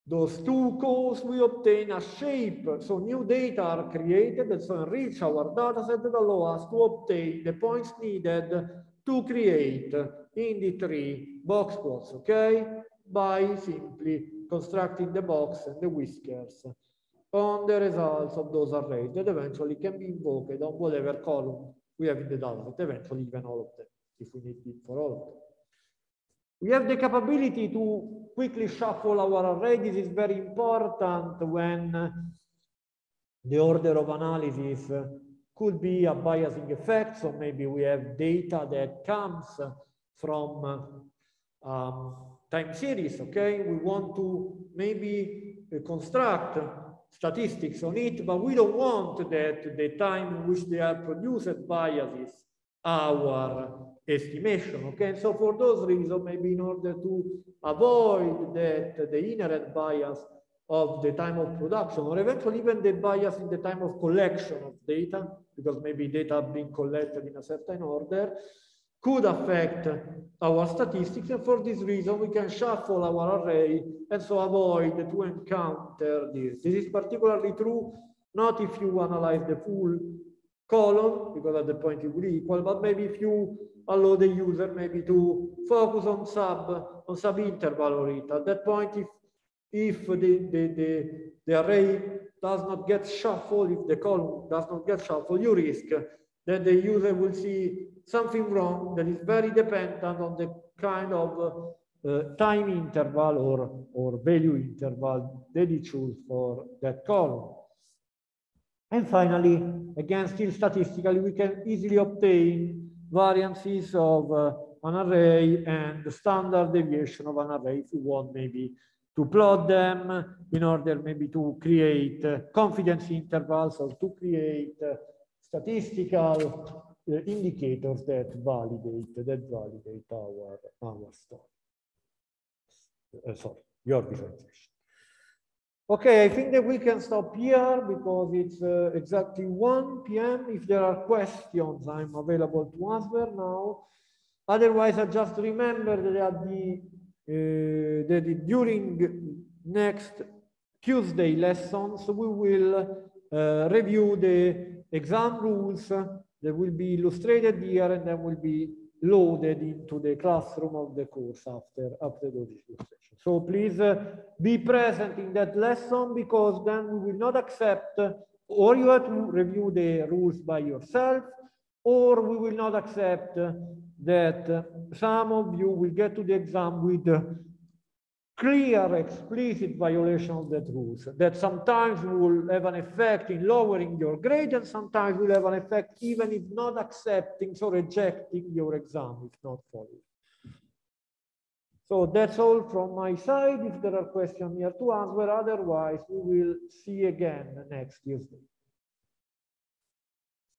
those two calls, we obtain a shape. So new data are created and so enrich our data set that allow us to obtain the points needed to create in D3 box plots, okay? By simply constructing the box and the whiskers on the results of those arrays that eventually can be invoked on whatever column we have the dataset, eventually even all of them, if we need it for all of them. We have the capability to quickly shuffle our array. This is very important when the order of analysis could be a biasing effect. So maybe we have data that comes from um, time series, okay? We want to maybe construct statistics on it, but we don't want that the time in which they are produced biases our estimation. Okay, so for those reasons, maybe in order to avoid that the inherent bias of the time of production, or eventually even the bias in the time of collection of data, because maybe data being collected in a certain order, could affect our statistics. And for this reason, we can shuffle our array and so avoid to encounter this. This is particularly true, not if you analyze the full column, because at the point it will equal, but maybe if you allow the user maybe to focus on sub, on sub interval or it. At that point, if if the, the, the, the array does not get shuffled, if the column does not get shuffled, you risk that the user will see something wrong that is very dependent on the kind of uh, time interval or, or value interval that you choose for that column. And finally, again, still statistically, we can easily obtain variances of uh, an array and the standard deviation of an array if you want maybe to plot them in order maybe to create uh, confidence intervals or to create uh, statistical uh, indicators that validate that validate our our story. Uh, sorry, your visualization. Okay, I think that we can stop here because it's uh, exactly 1 p.m. If there are questions, I'm available to answer now. Otherwise, I just remember that the that during next Tuesday lessons, we will review the exam rules that will be illustrated here and then will be loaded into the classroom of the course after, after those illustrations. So please uh, be present in that lesson because then we will not accept or you have to review the rules by yourself or we will not accept that some of you will get to the exam with clear, explicit violation of that rules that sometimes will have an effect in lowering your grade and sometimes will have an effect even if not accepting, so rejecting your exam if not following. So that's all from my side. If there are questions here to answer, otherwise we will see again next Tuesday.